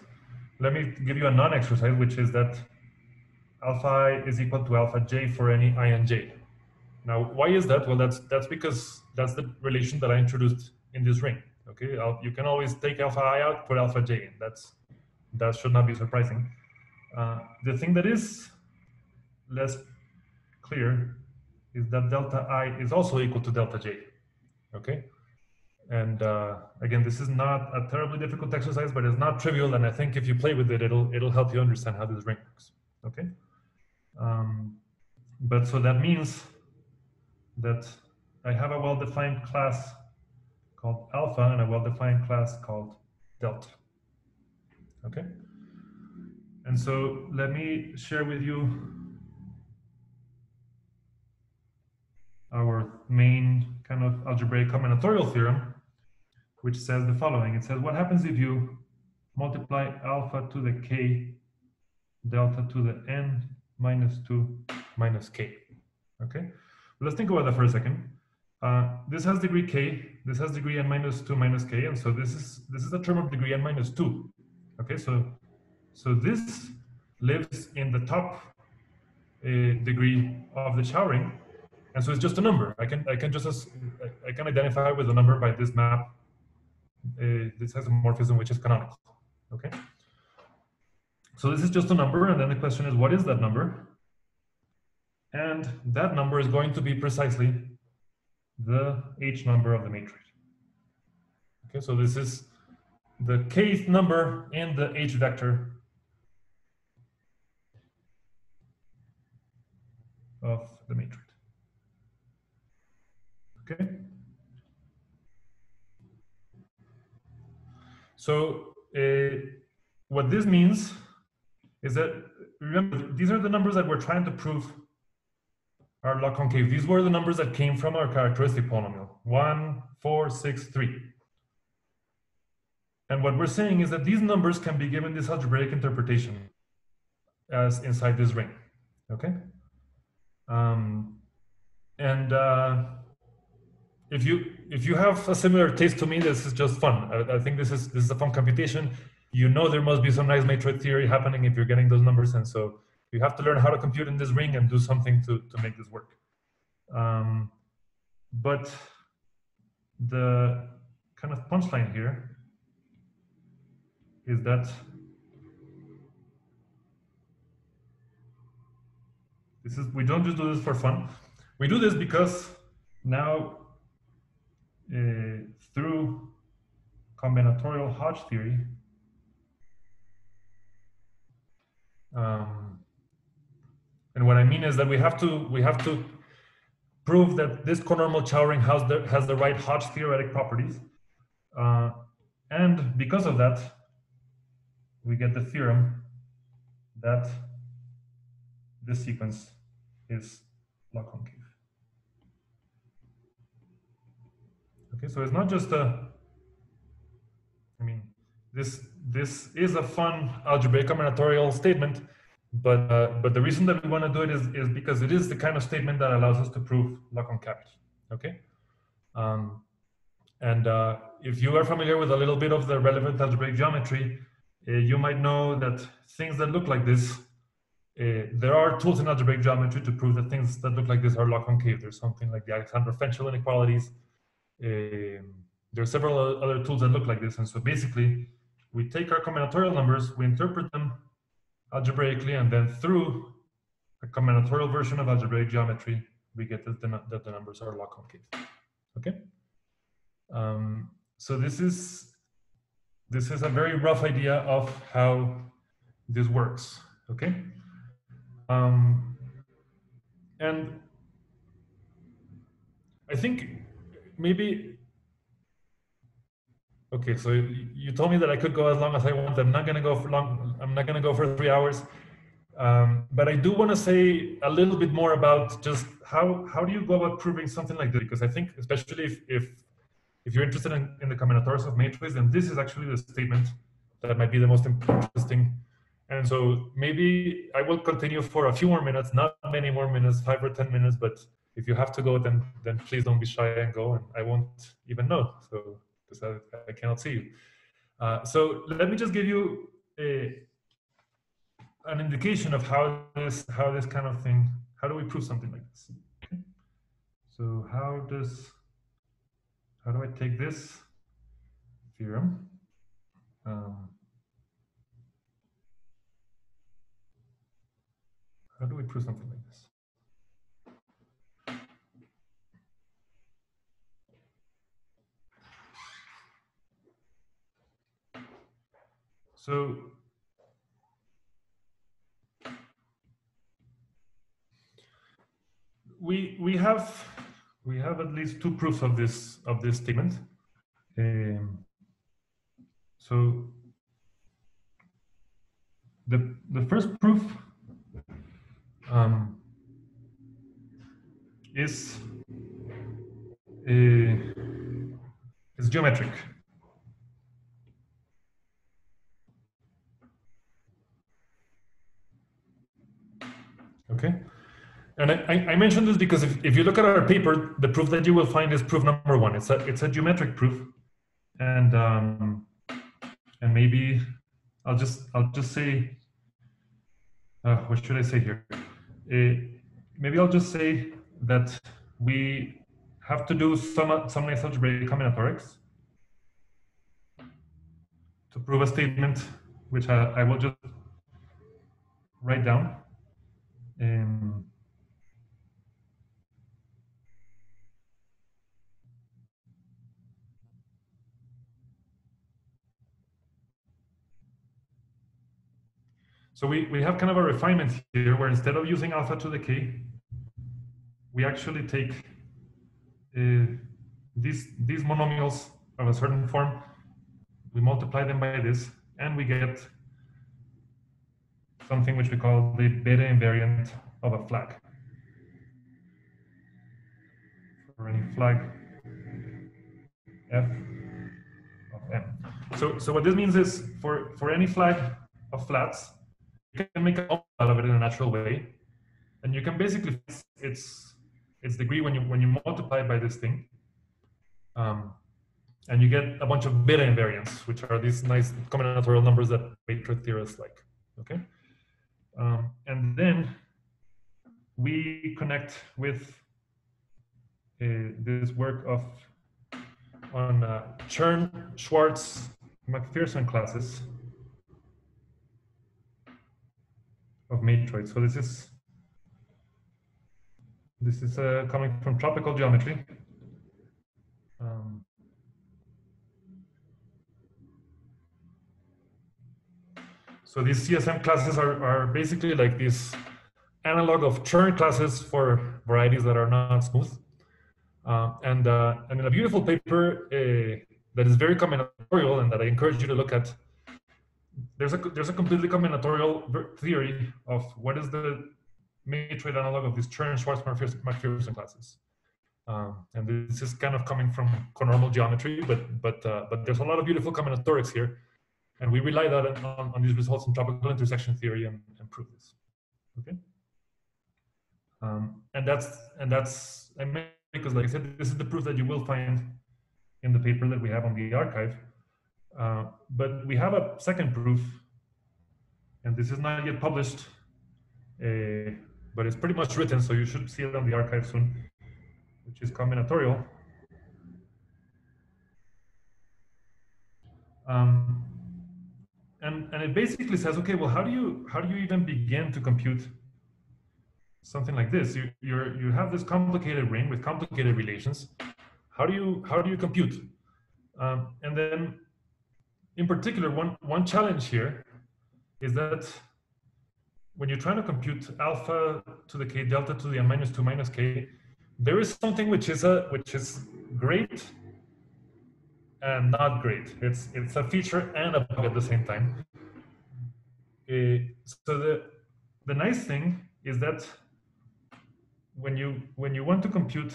let me give you a non-exercise, which is that alpha i is equal to alpha j for any i and j. Now, why is that? Well, that's that's because that's the relation that I introduced in this ring. Okay, you can always take alpha i out, put alpha j in. That's that should not be surprising. Uh, the thing that is less clear is that delta i is also equal to delta j. Okay, and uh, again, this is not a terribly difficult exercise, but it's not trivial. And I think if you play with it, it'll it'll help you understand how this ring works. Okay, um, but so that means that I have a well-defined class called alpha and a well-defined class called delta. Okay, and so let me share with you our main kind of algebraic combinatorial theorem which says the following. It says, what happens if you multiply alpha to the k delta to the n minus 2 minus k? Okay, let's think about that for a second. Uh, this has degree k, this has degree n minus 2 minus k, and so this is this is a term of degree n minus 2. Okay, so so this lives in the top uh, degree of the Chow ring, and so it's just a number. I can I can just I can identify with a number by this map uh, this isomorphism which is canonical. Okay. So this is just a number, and then the question is, what is that number? And that number is going to be precisely the h number of the matroid. Okay, so this is the kth number in the h vector of the matroid. Okay. So uh, what this means is that, remember, these are the numbers that we're trying to prove are log concave. These were the numbers that came from our characteristic polynomial, one, four, six, three. And what we're saying is that these numbers can be given this algebraic interpretation as inside this ring, okay? Um, and uh, if you if you have a similar taste to me, this is just fun. I, I, think this is this is a fun computation. You know there must be some nice matroid theory happening if you're getting those numbers, and so you have to learn how to compute in this ring and do something to to make this work. Um, but the kind of punchline here is that this is we don't just do this for fun. We do this because now uh, through combinatorial Hodge theory, um, and what I mean is that we have to we have to prove that this conormal Chow ring has the has the right Hodge theoretic properties, uh, and because of that, we get the theorem that this sequence is log concave. Okay, so it's not just a, I mean, this this is a fun algebraic combinatorial statement, but uh, but the reason that we want to do it is, is because it is the kind of statement that allows us to prove lock on concavity. Okay, um, and uh, if you are familiar with a little bit of the relevant algebraic geometry, uh, you might know that things that look like this, uh, there are tools in algebraic geometry to prove that things that look like this are log concave. There's something like the Alexandrov Fenchel inequalities um, there are several other tools that look like this. And so basically, we take our combinatorial numbers, we interpret them algebraically, and then through a combinatorial version of algebraic geometry, we get that the, that the numbers are log concave. Okay. Um, so this is this is a very rough idea of how this works. Okay. Um, and I think maybe okay so you told me that i could go as long as i want. I'm not going to go for long i'm not to go for three hours. Um, but i do want to say a little bit more about just how how do you go about proving something like this? Because i think especially if if if you're interested in, in the combinatorics of matroids, then this is actually the statement that might be the most interesting. And so maybe I will continue for a few more minutes, not many more minutes, five or 10 minutes, but if you have to go, then then please don't be shy and go, and I won't even know, so because I, I cannot see you. Uh, so let me just give you a, an indication of how this how this kind of thing. How do we prove something like this? So how does how do I take this theorem? Um, how do we prove something like this? So we we have we have at least two proofs of this of this statement. Um, so the the first proof um, is uh, is geometric. Okay. And I, I mentioned this because if, if you look at our paper, the proof that you will find is proof number one. It's a it's a geometric proof, and um, and maybe I'll just I'll just say uh, what should I say here? Uh, maybe I'll just say that we have to do some some nice algebraic combinatorics to prove a statement, which I, I will just write down. Um, so we, we have kind of a refinement here where instead of using alpha to the k, we actually take uh, these, these monomials of a certain form, we multiply them by this, and we get something which we call the beta invariant of a flag. For any flag f of m. So, so what this means is for, for any flag of flats, you can make a model of it in a natural way. And you can basically, its, its degree when you, when you multiply by this thing. Um, and you get a bunch of beta invariants, which are these nice combinatorial numbers that matroid theorists like, okay? Um, and then we connect with uh, this work of on uh, Chern, Schwartz, MacPherson classes of matroids. So this is this is uh, coming from tropical geometry. Um, So these CSM classes are, are basically like this analog of Chern classes for varieties that are not smooth. Uh, and, uh, and in a beautiful paper uh, that is very combinatorial and that I encourage you to look at, there's a, there's a completely combinatorial theory of what is the matroid analog of these Chern, Schwartz, MacPherson classes. Um, and this is kind of coming from conormal geometry, but, but, uh, but there's a lot of beautiful combinatorics here and we rely that on, on these results in tropical intersection theory and, and prove this. Okay. Um, and that's and that's I mean, because like I said, this is the proof that you will find in the paper that we have on the arXiv. Uh, but we have a second proof, and this is not yet published, uh, but it's pretty much written, so you should see it on the arXiv soon, which is combinatorial. Um, and and it basically says okay well how do you how do you even begin to compute something like this? You you're you have this complicated ring with complicated relations. How do you how do you compute? Um, and then in particular one one challenge here is that when you're trying to compute alpha to the k delta to the n minus 2 minus k there is something which is a which is great and not great. It's it's a feature and a bug at the same time. Uh, so the the nice thing is that when you when you want to compute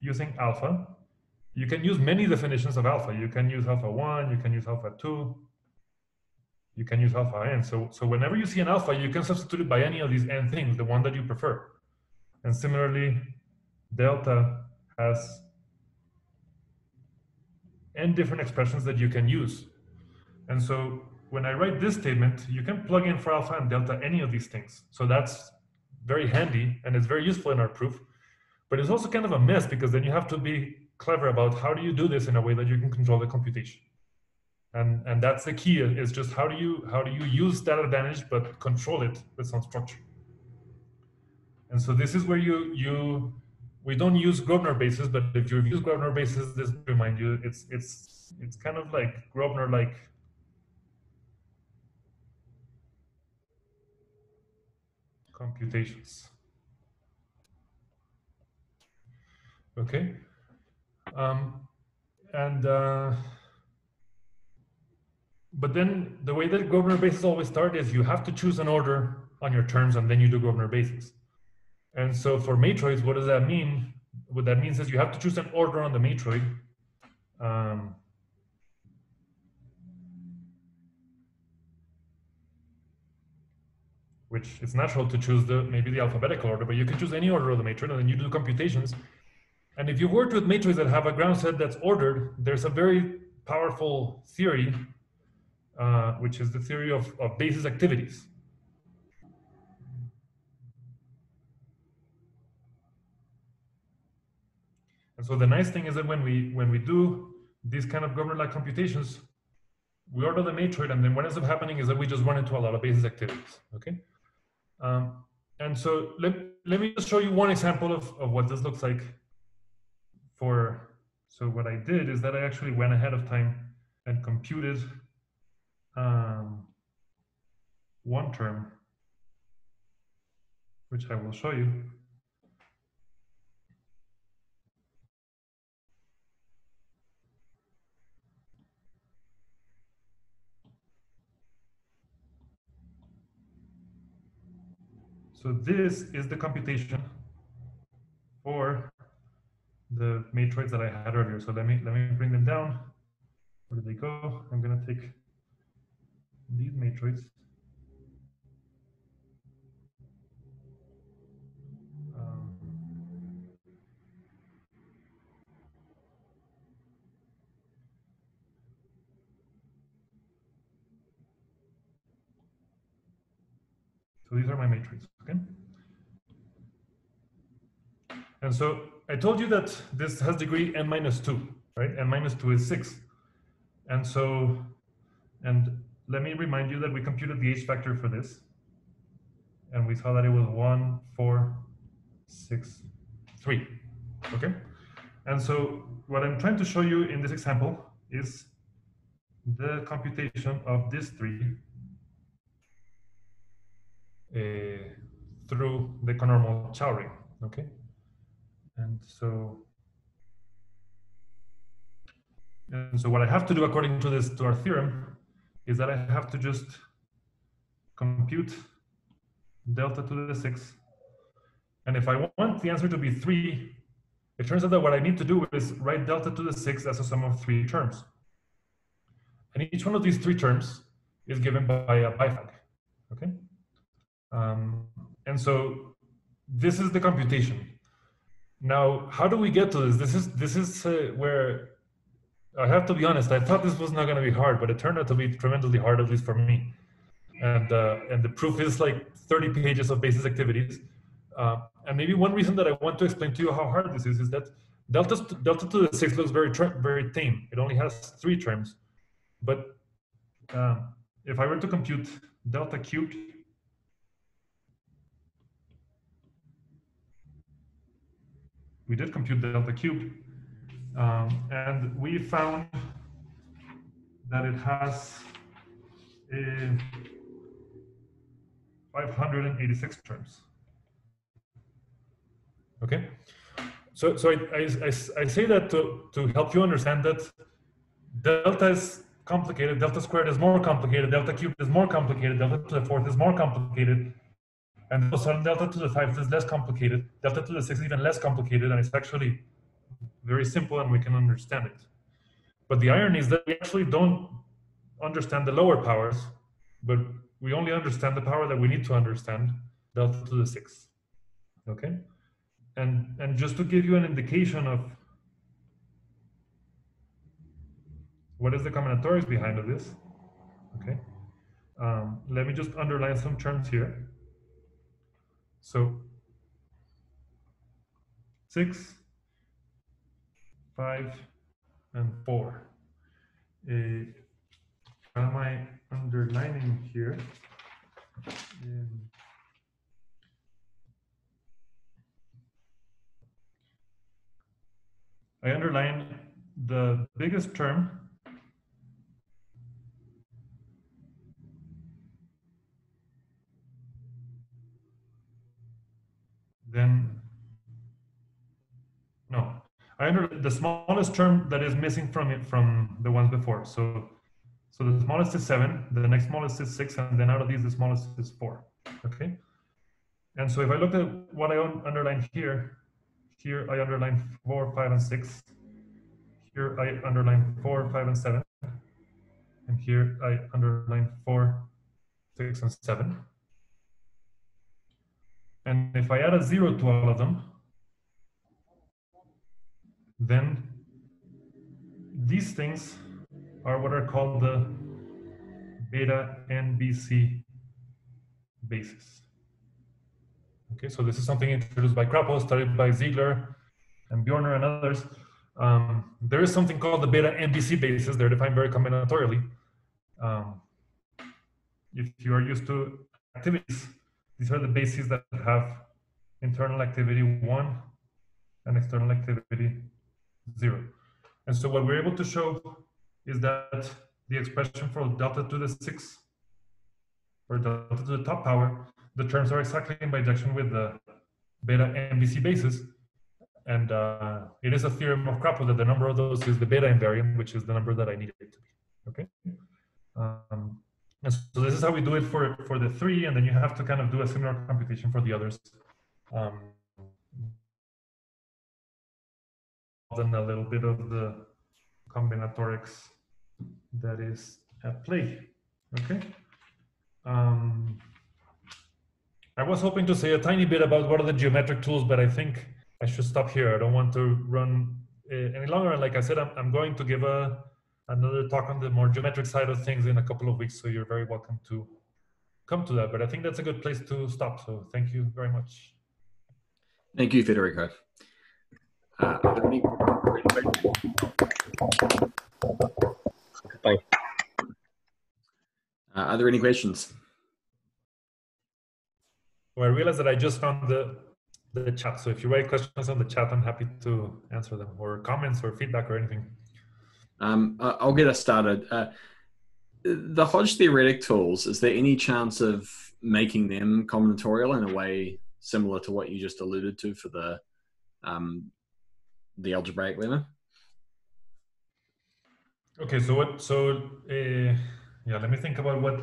using alpha, you can use many definitions of alpha. You can use alpha one, you can use alpha two, you can use alpha n. So, so whenever you see an alpha, you can substitute it by any of these n things, the one that you prefer. And similarly, delta has n different expressions that you can use. And so when I write this statement, you can plug in for alpha and delta any of these things. So that's very handy and it's very useful in our proof. But it's also kind of a mess because then you have to be clever about how do you do this in a way that you can control the computation. And, and that's the key is just how do you how do you use that advantage but control it with some structure. And so this is where you you we don't use Gröbner bases, but if you use Gröbner bases, this remind you it's it's it's kind of like Gröbner like computations. Okay. Um, and uh, but then the way that Gröbner bases always start is you have to choose an order on your terms and then you do Gröbner bases. And so for matroids, what does that mean? What that means is you have to choose an order on the matroid. Um, which it's natural to choose the maybe the alphabetical order, but you can choose any order of the matroid and then you do computations. And if you've worked with matroids that have a ground set that's ordered, there's a very powerful theory, uh, which is the theory of, of basis activities. And so the nice thing is that when we when we do these kind of Gröbner-like computations, we order the matroid, and then what ends up happening is that we just run into a lot of basis activities. Okay. Um, and so let, let me just show you one example of, of what this looks like for, so what I did is that I actually went ahead of time and computed um, one term, which I will show you. So this is the computation for the matroids that I had earlier. So let me let me bring them down. Where did they go? I'm gonna take these matroids. These are my matroids, okay? And so I told you that this has degree n minus 2, right? n minus 2 is 6. And so, and let me remind you that we computed the h vector for this. And we saw that it was 1, 4, 6, 3. Okay? And so what I'm trying to show you in this example is the computation of this 3 uh, Uh, through the conormal Chow ring. Okay? And so, and so what I have to do according to this, to our theorem, is that I have to just compute delta to the six. And if I want the answer to be three, it turns out that what I need to do is write delta to the six as a sum of three terms. And each one of these three terms is given by a biflag, okay? Um, and so this is the computation. Now, how do we get to this? This is this is uh, where I have to be honest. I thought this was not going to be hard, but it turned out to be tremendously hard, at least for me. And uh, and the proof is like 30 pages of basis activities. Uh, and maybe one reason that I want to explain to you how hard this is is that delta delta to the six looks very very tame. It only has three terms, but um, if I were to compute delta cubed we did compute delta cubed, um, and we found that it has a 586 terms. Okay, so so I, I, I, say that to, to help you understand that delta is complicated, delta squared is more complicated, delta cubed is more complicated, delta to the fourth is more complicated, and so delta to the five is less complicated. Delta to the six is even less complicated, and it's actually very simple and we can understand it. But the irony is that we actually don't understand the lower powers, but we only understand the power that we need to understand, delta to the sixth. Okay? And, and just to give you an indication of what is the combinatorics behind of this, okay? Um, let me just underline some terms here. So six, five, and four. Uh, what am I underlining here? Um, I underline the biggest term then no. I under the smallest term that is missing from it from the ones before. So so the smallest is seven the next smallest is six and then out of these the smallest is four. Okay? And so if I look at what I underline here here I underline four five and six. Here I underline four five and seven. And here I underline four six and seven and if I add a zero to all of them, then these things are what are called the beta NBC bases. Okay, so this is something introduced by Crapo, studied by Ziegler and Bjorner and others. Um, there is something called the beta NBC bases. They're defined very combinatorially. Um, if you are used to activities these are the bases that have internal activity one and external activity zero. And so what we're able to show is that the expression for delta to the six or delta to the top power, the terms are exactly in bijection with the beta NBC bases. And uh, it is a theorem of Crapo that the number of those is the beta invariant, which is the number that I need it to be. Okay. Um, and so this is how we do it for, for the three, and then you have to kind of do a similar computation for the others. Um, then a little bit of the combinatorics that is at play. Okay. Um, I was hoping to say a tiny bit about what are the geometric tools, but I think I should stop here. I don't want to run uh, any longer. And like I said, I'm, I'm going to give a another talk on the more geometric side of things in a couple of weeks. So you're very welcome to come to that. But I think that's a good place to stop. So thank you very much. Thank you, Federico. Uh, are there any, Uh, are there any questions? Well, I realized that I just found the the chat. So if you write questions on the chat, I'm happy to answer them or comments or feedback or anything. Um, I'll get us started. Uh, the Hodge theoretic tools, is there any chance of making them combinatorial in a way similar to what you just alluded to for the um, the algebraic lemma? Okay, so what? So uh, yeah, let me think about what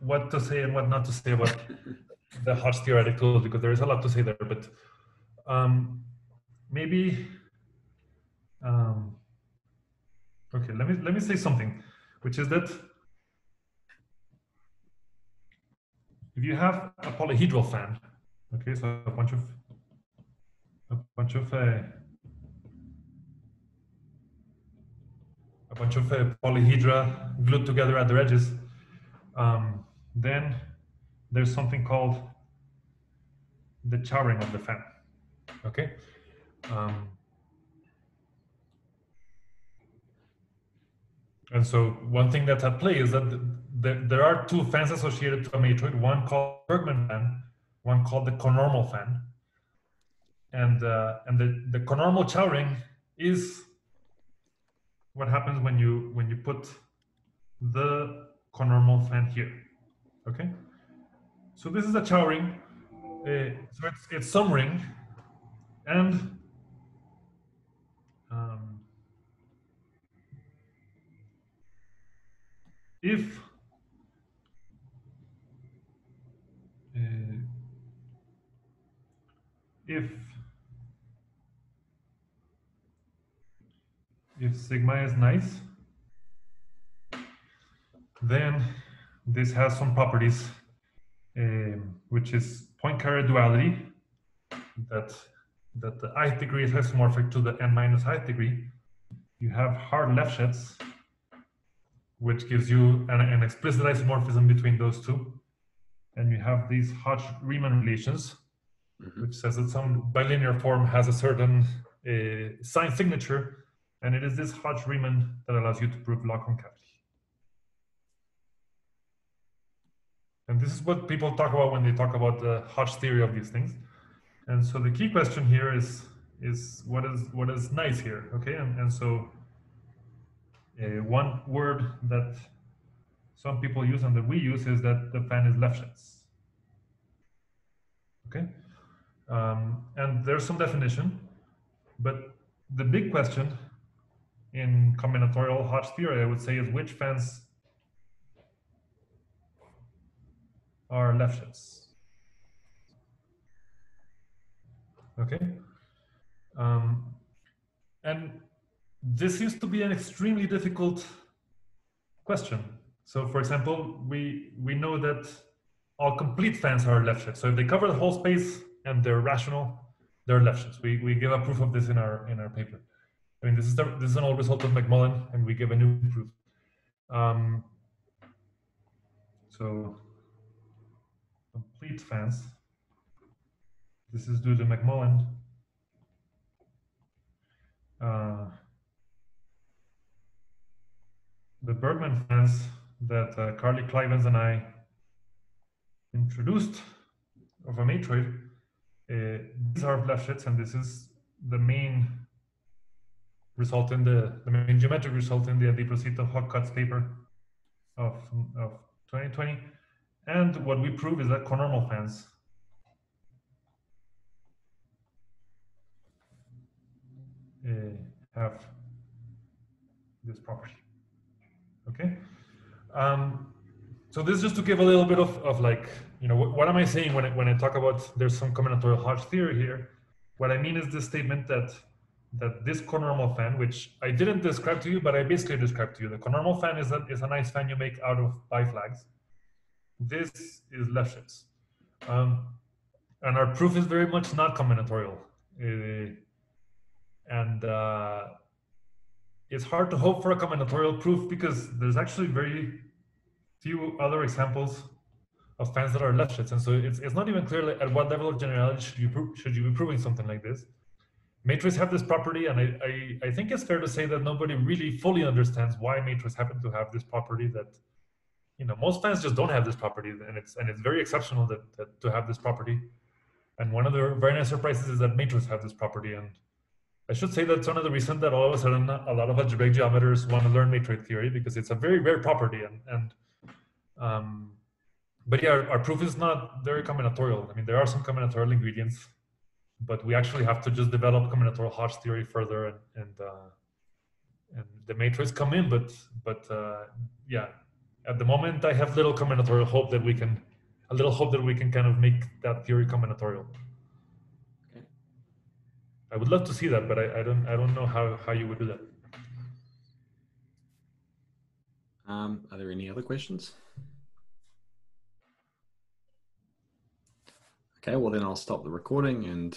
what to say and what not to say about the Hodge theoretic tools because there is a lot to say there. But um, maybe um, Okay, let me let me say something, which is that if you have a polyhedral fan, okay, so a bunch of a bunch of uh, a bunch of uh, polyhedra glued together at their edges, um, then there's something called the Chow ring of the fan. Okay. Um, And so one thing that's at play is that the, the, there are two fans associated to a matroid, one called Bergman fan, one called the conormal fan. And, uh, and the, the conormal Chow ring is what happens when you, when you put the conormal fan here, okay? So this is a Chow ring, uh, so it's, it's some ring, and if uh, if if sigma is nice, then this has some properties, um, which is Poincare duality, that that the ith degree is isomorphic to the n minus ith degree. You have hard Lefschetz, which gives you an, an explicit isomorphism between those two. And you have these Hodge-Riemann relations, Mhm. which says that some bilinear form has a certain uh, sign signature, and it is this Hodge-Riemann that allows you to prove log concavity. And this is what people talk about when they talk about the Hodge theory of these things. And so the key question here is is what is what is nice here, okay? And, and so uh, one word that some people use and that we use is that the fan is Lefschetz. Okay, um, and there's some definition, but the big question in combinatorial Hodge theory, I would say, is which fans are Lefschetz. Okay, um, and this seems to be an extremely difficult question. So, for example, we we know that all complete fans are Lefschetz. So if they cover the whole space and they're rational, they're Lefschetz. We we give a proof of this in our in our paper. I mean, this is the, this is an old result of McMullen, and we give a new proof. Um, so complete fans. This is due to McMullen. Uh, the Bergman fans that uh, Carly Klivans and I introduced of a matroid, uh, these are Lefschetz, and this is the main result in the, the main geometric result in the Adiprasito Huh Katz paper of, of 2020. And what we prove is that conormal fans uh, have this property. Okay. Um, so this is just to give a little bit of, of like, you know, what, what am I saying when I, when I talk about there's some combinatorial Hodge theory here? What I mean is this statement that that this conormal fan, which I didn't describe to you, but I basically described to you, the conormal fan is a, is a nice fan you make out of biflags. This is Lefschetz. Um, and our proof is very much not combinatorial. Uh, and uh, it's hard to hope for a combinatorial proof because there's actually very few other examples of fans that are Lefschetz. And so it's, it's not even clear at what level of generality should you, should you be proving something like this. Matroids have this property, and I, I, I think it's fair to say that nobody really fully understands why matroids happen to have this property that you know most fans just don't have this property and it's and it's very exceptional that, that to have this property and one of the very nice surprises is that matroids have this property and i should say that's one of the reasons that all of a sudden a lot of algebraic geometers want to learn matroid theory because it's a very rare property and and um, but yeah our, our proof is not very combinatorial i mean there are some combinatorial ingredients but we actually have to just develop combinatorial Hodge theory further and and, uh, and the matrix come in but but uh, yeah at the moment i have little combinatorial hope that we can a little hope that we can kind of make that theory combinatorial. I would love to see that but i, I don't i don't know how how you would do that Um, are there any other questions? Okay, well then I'll stop the recording and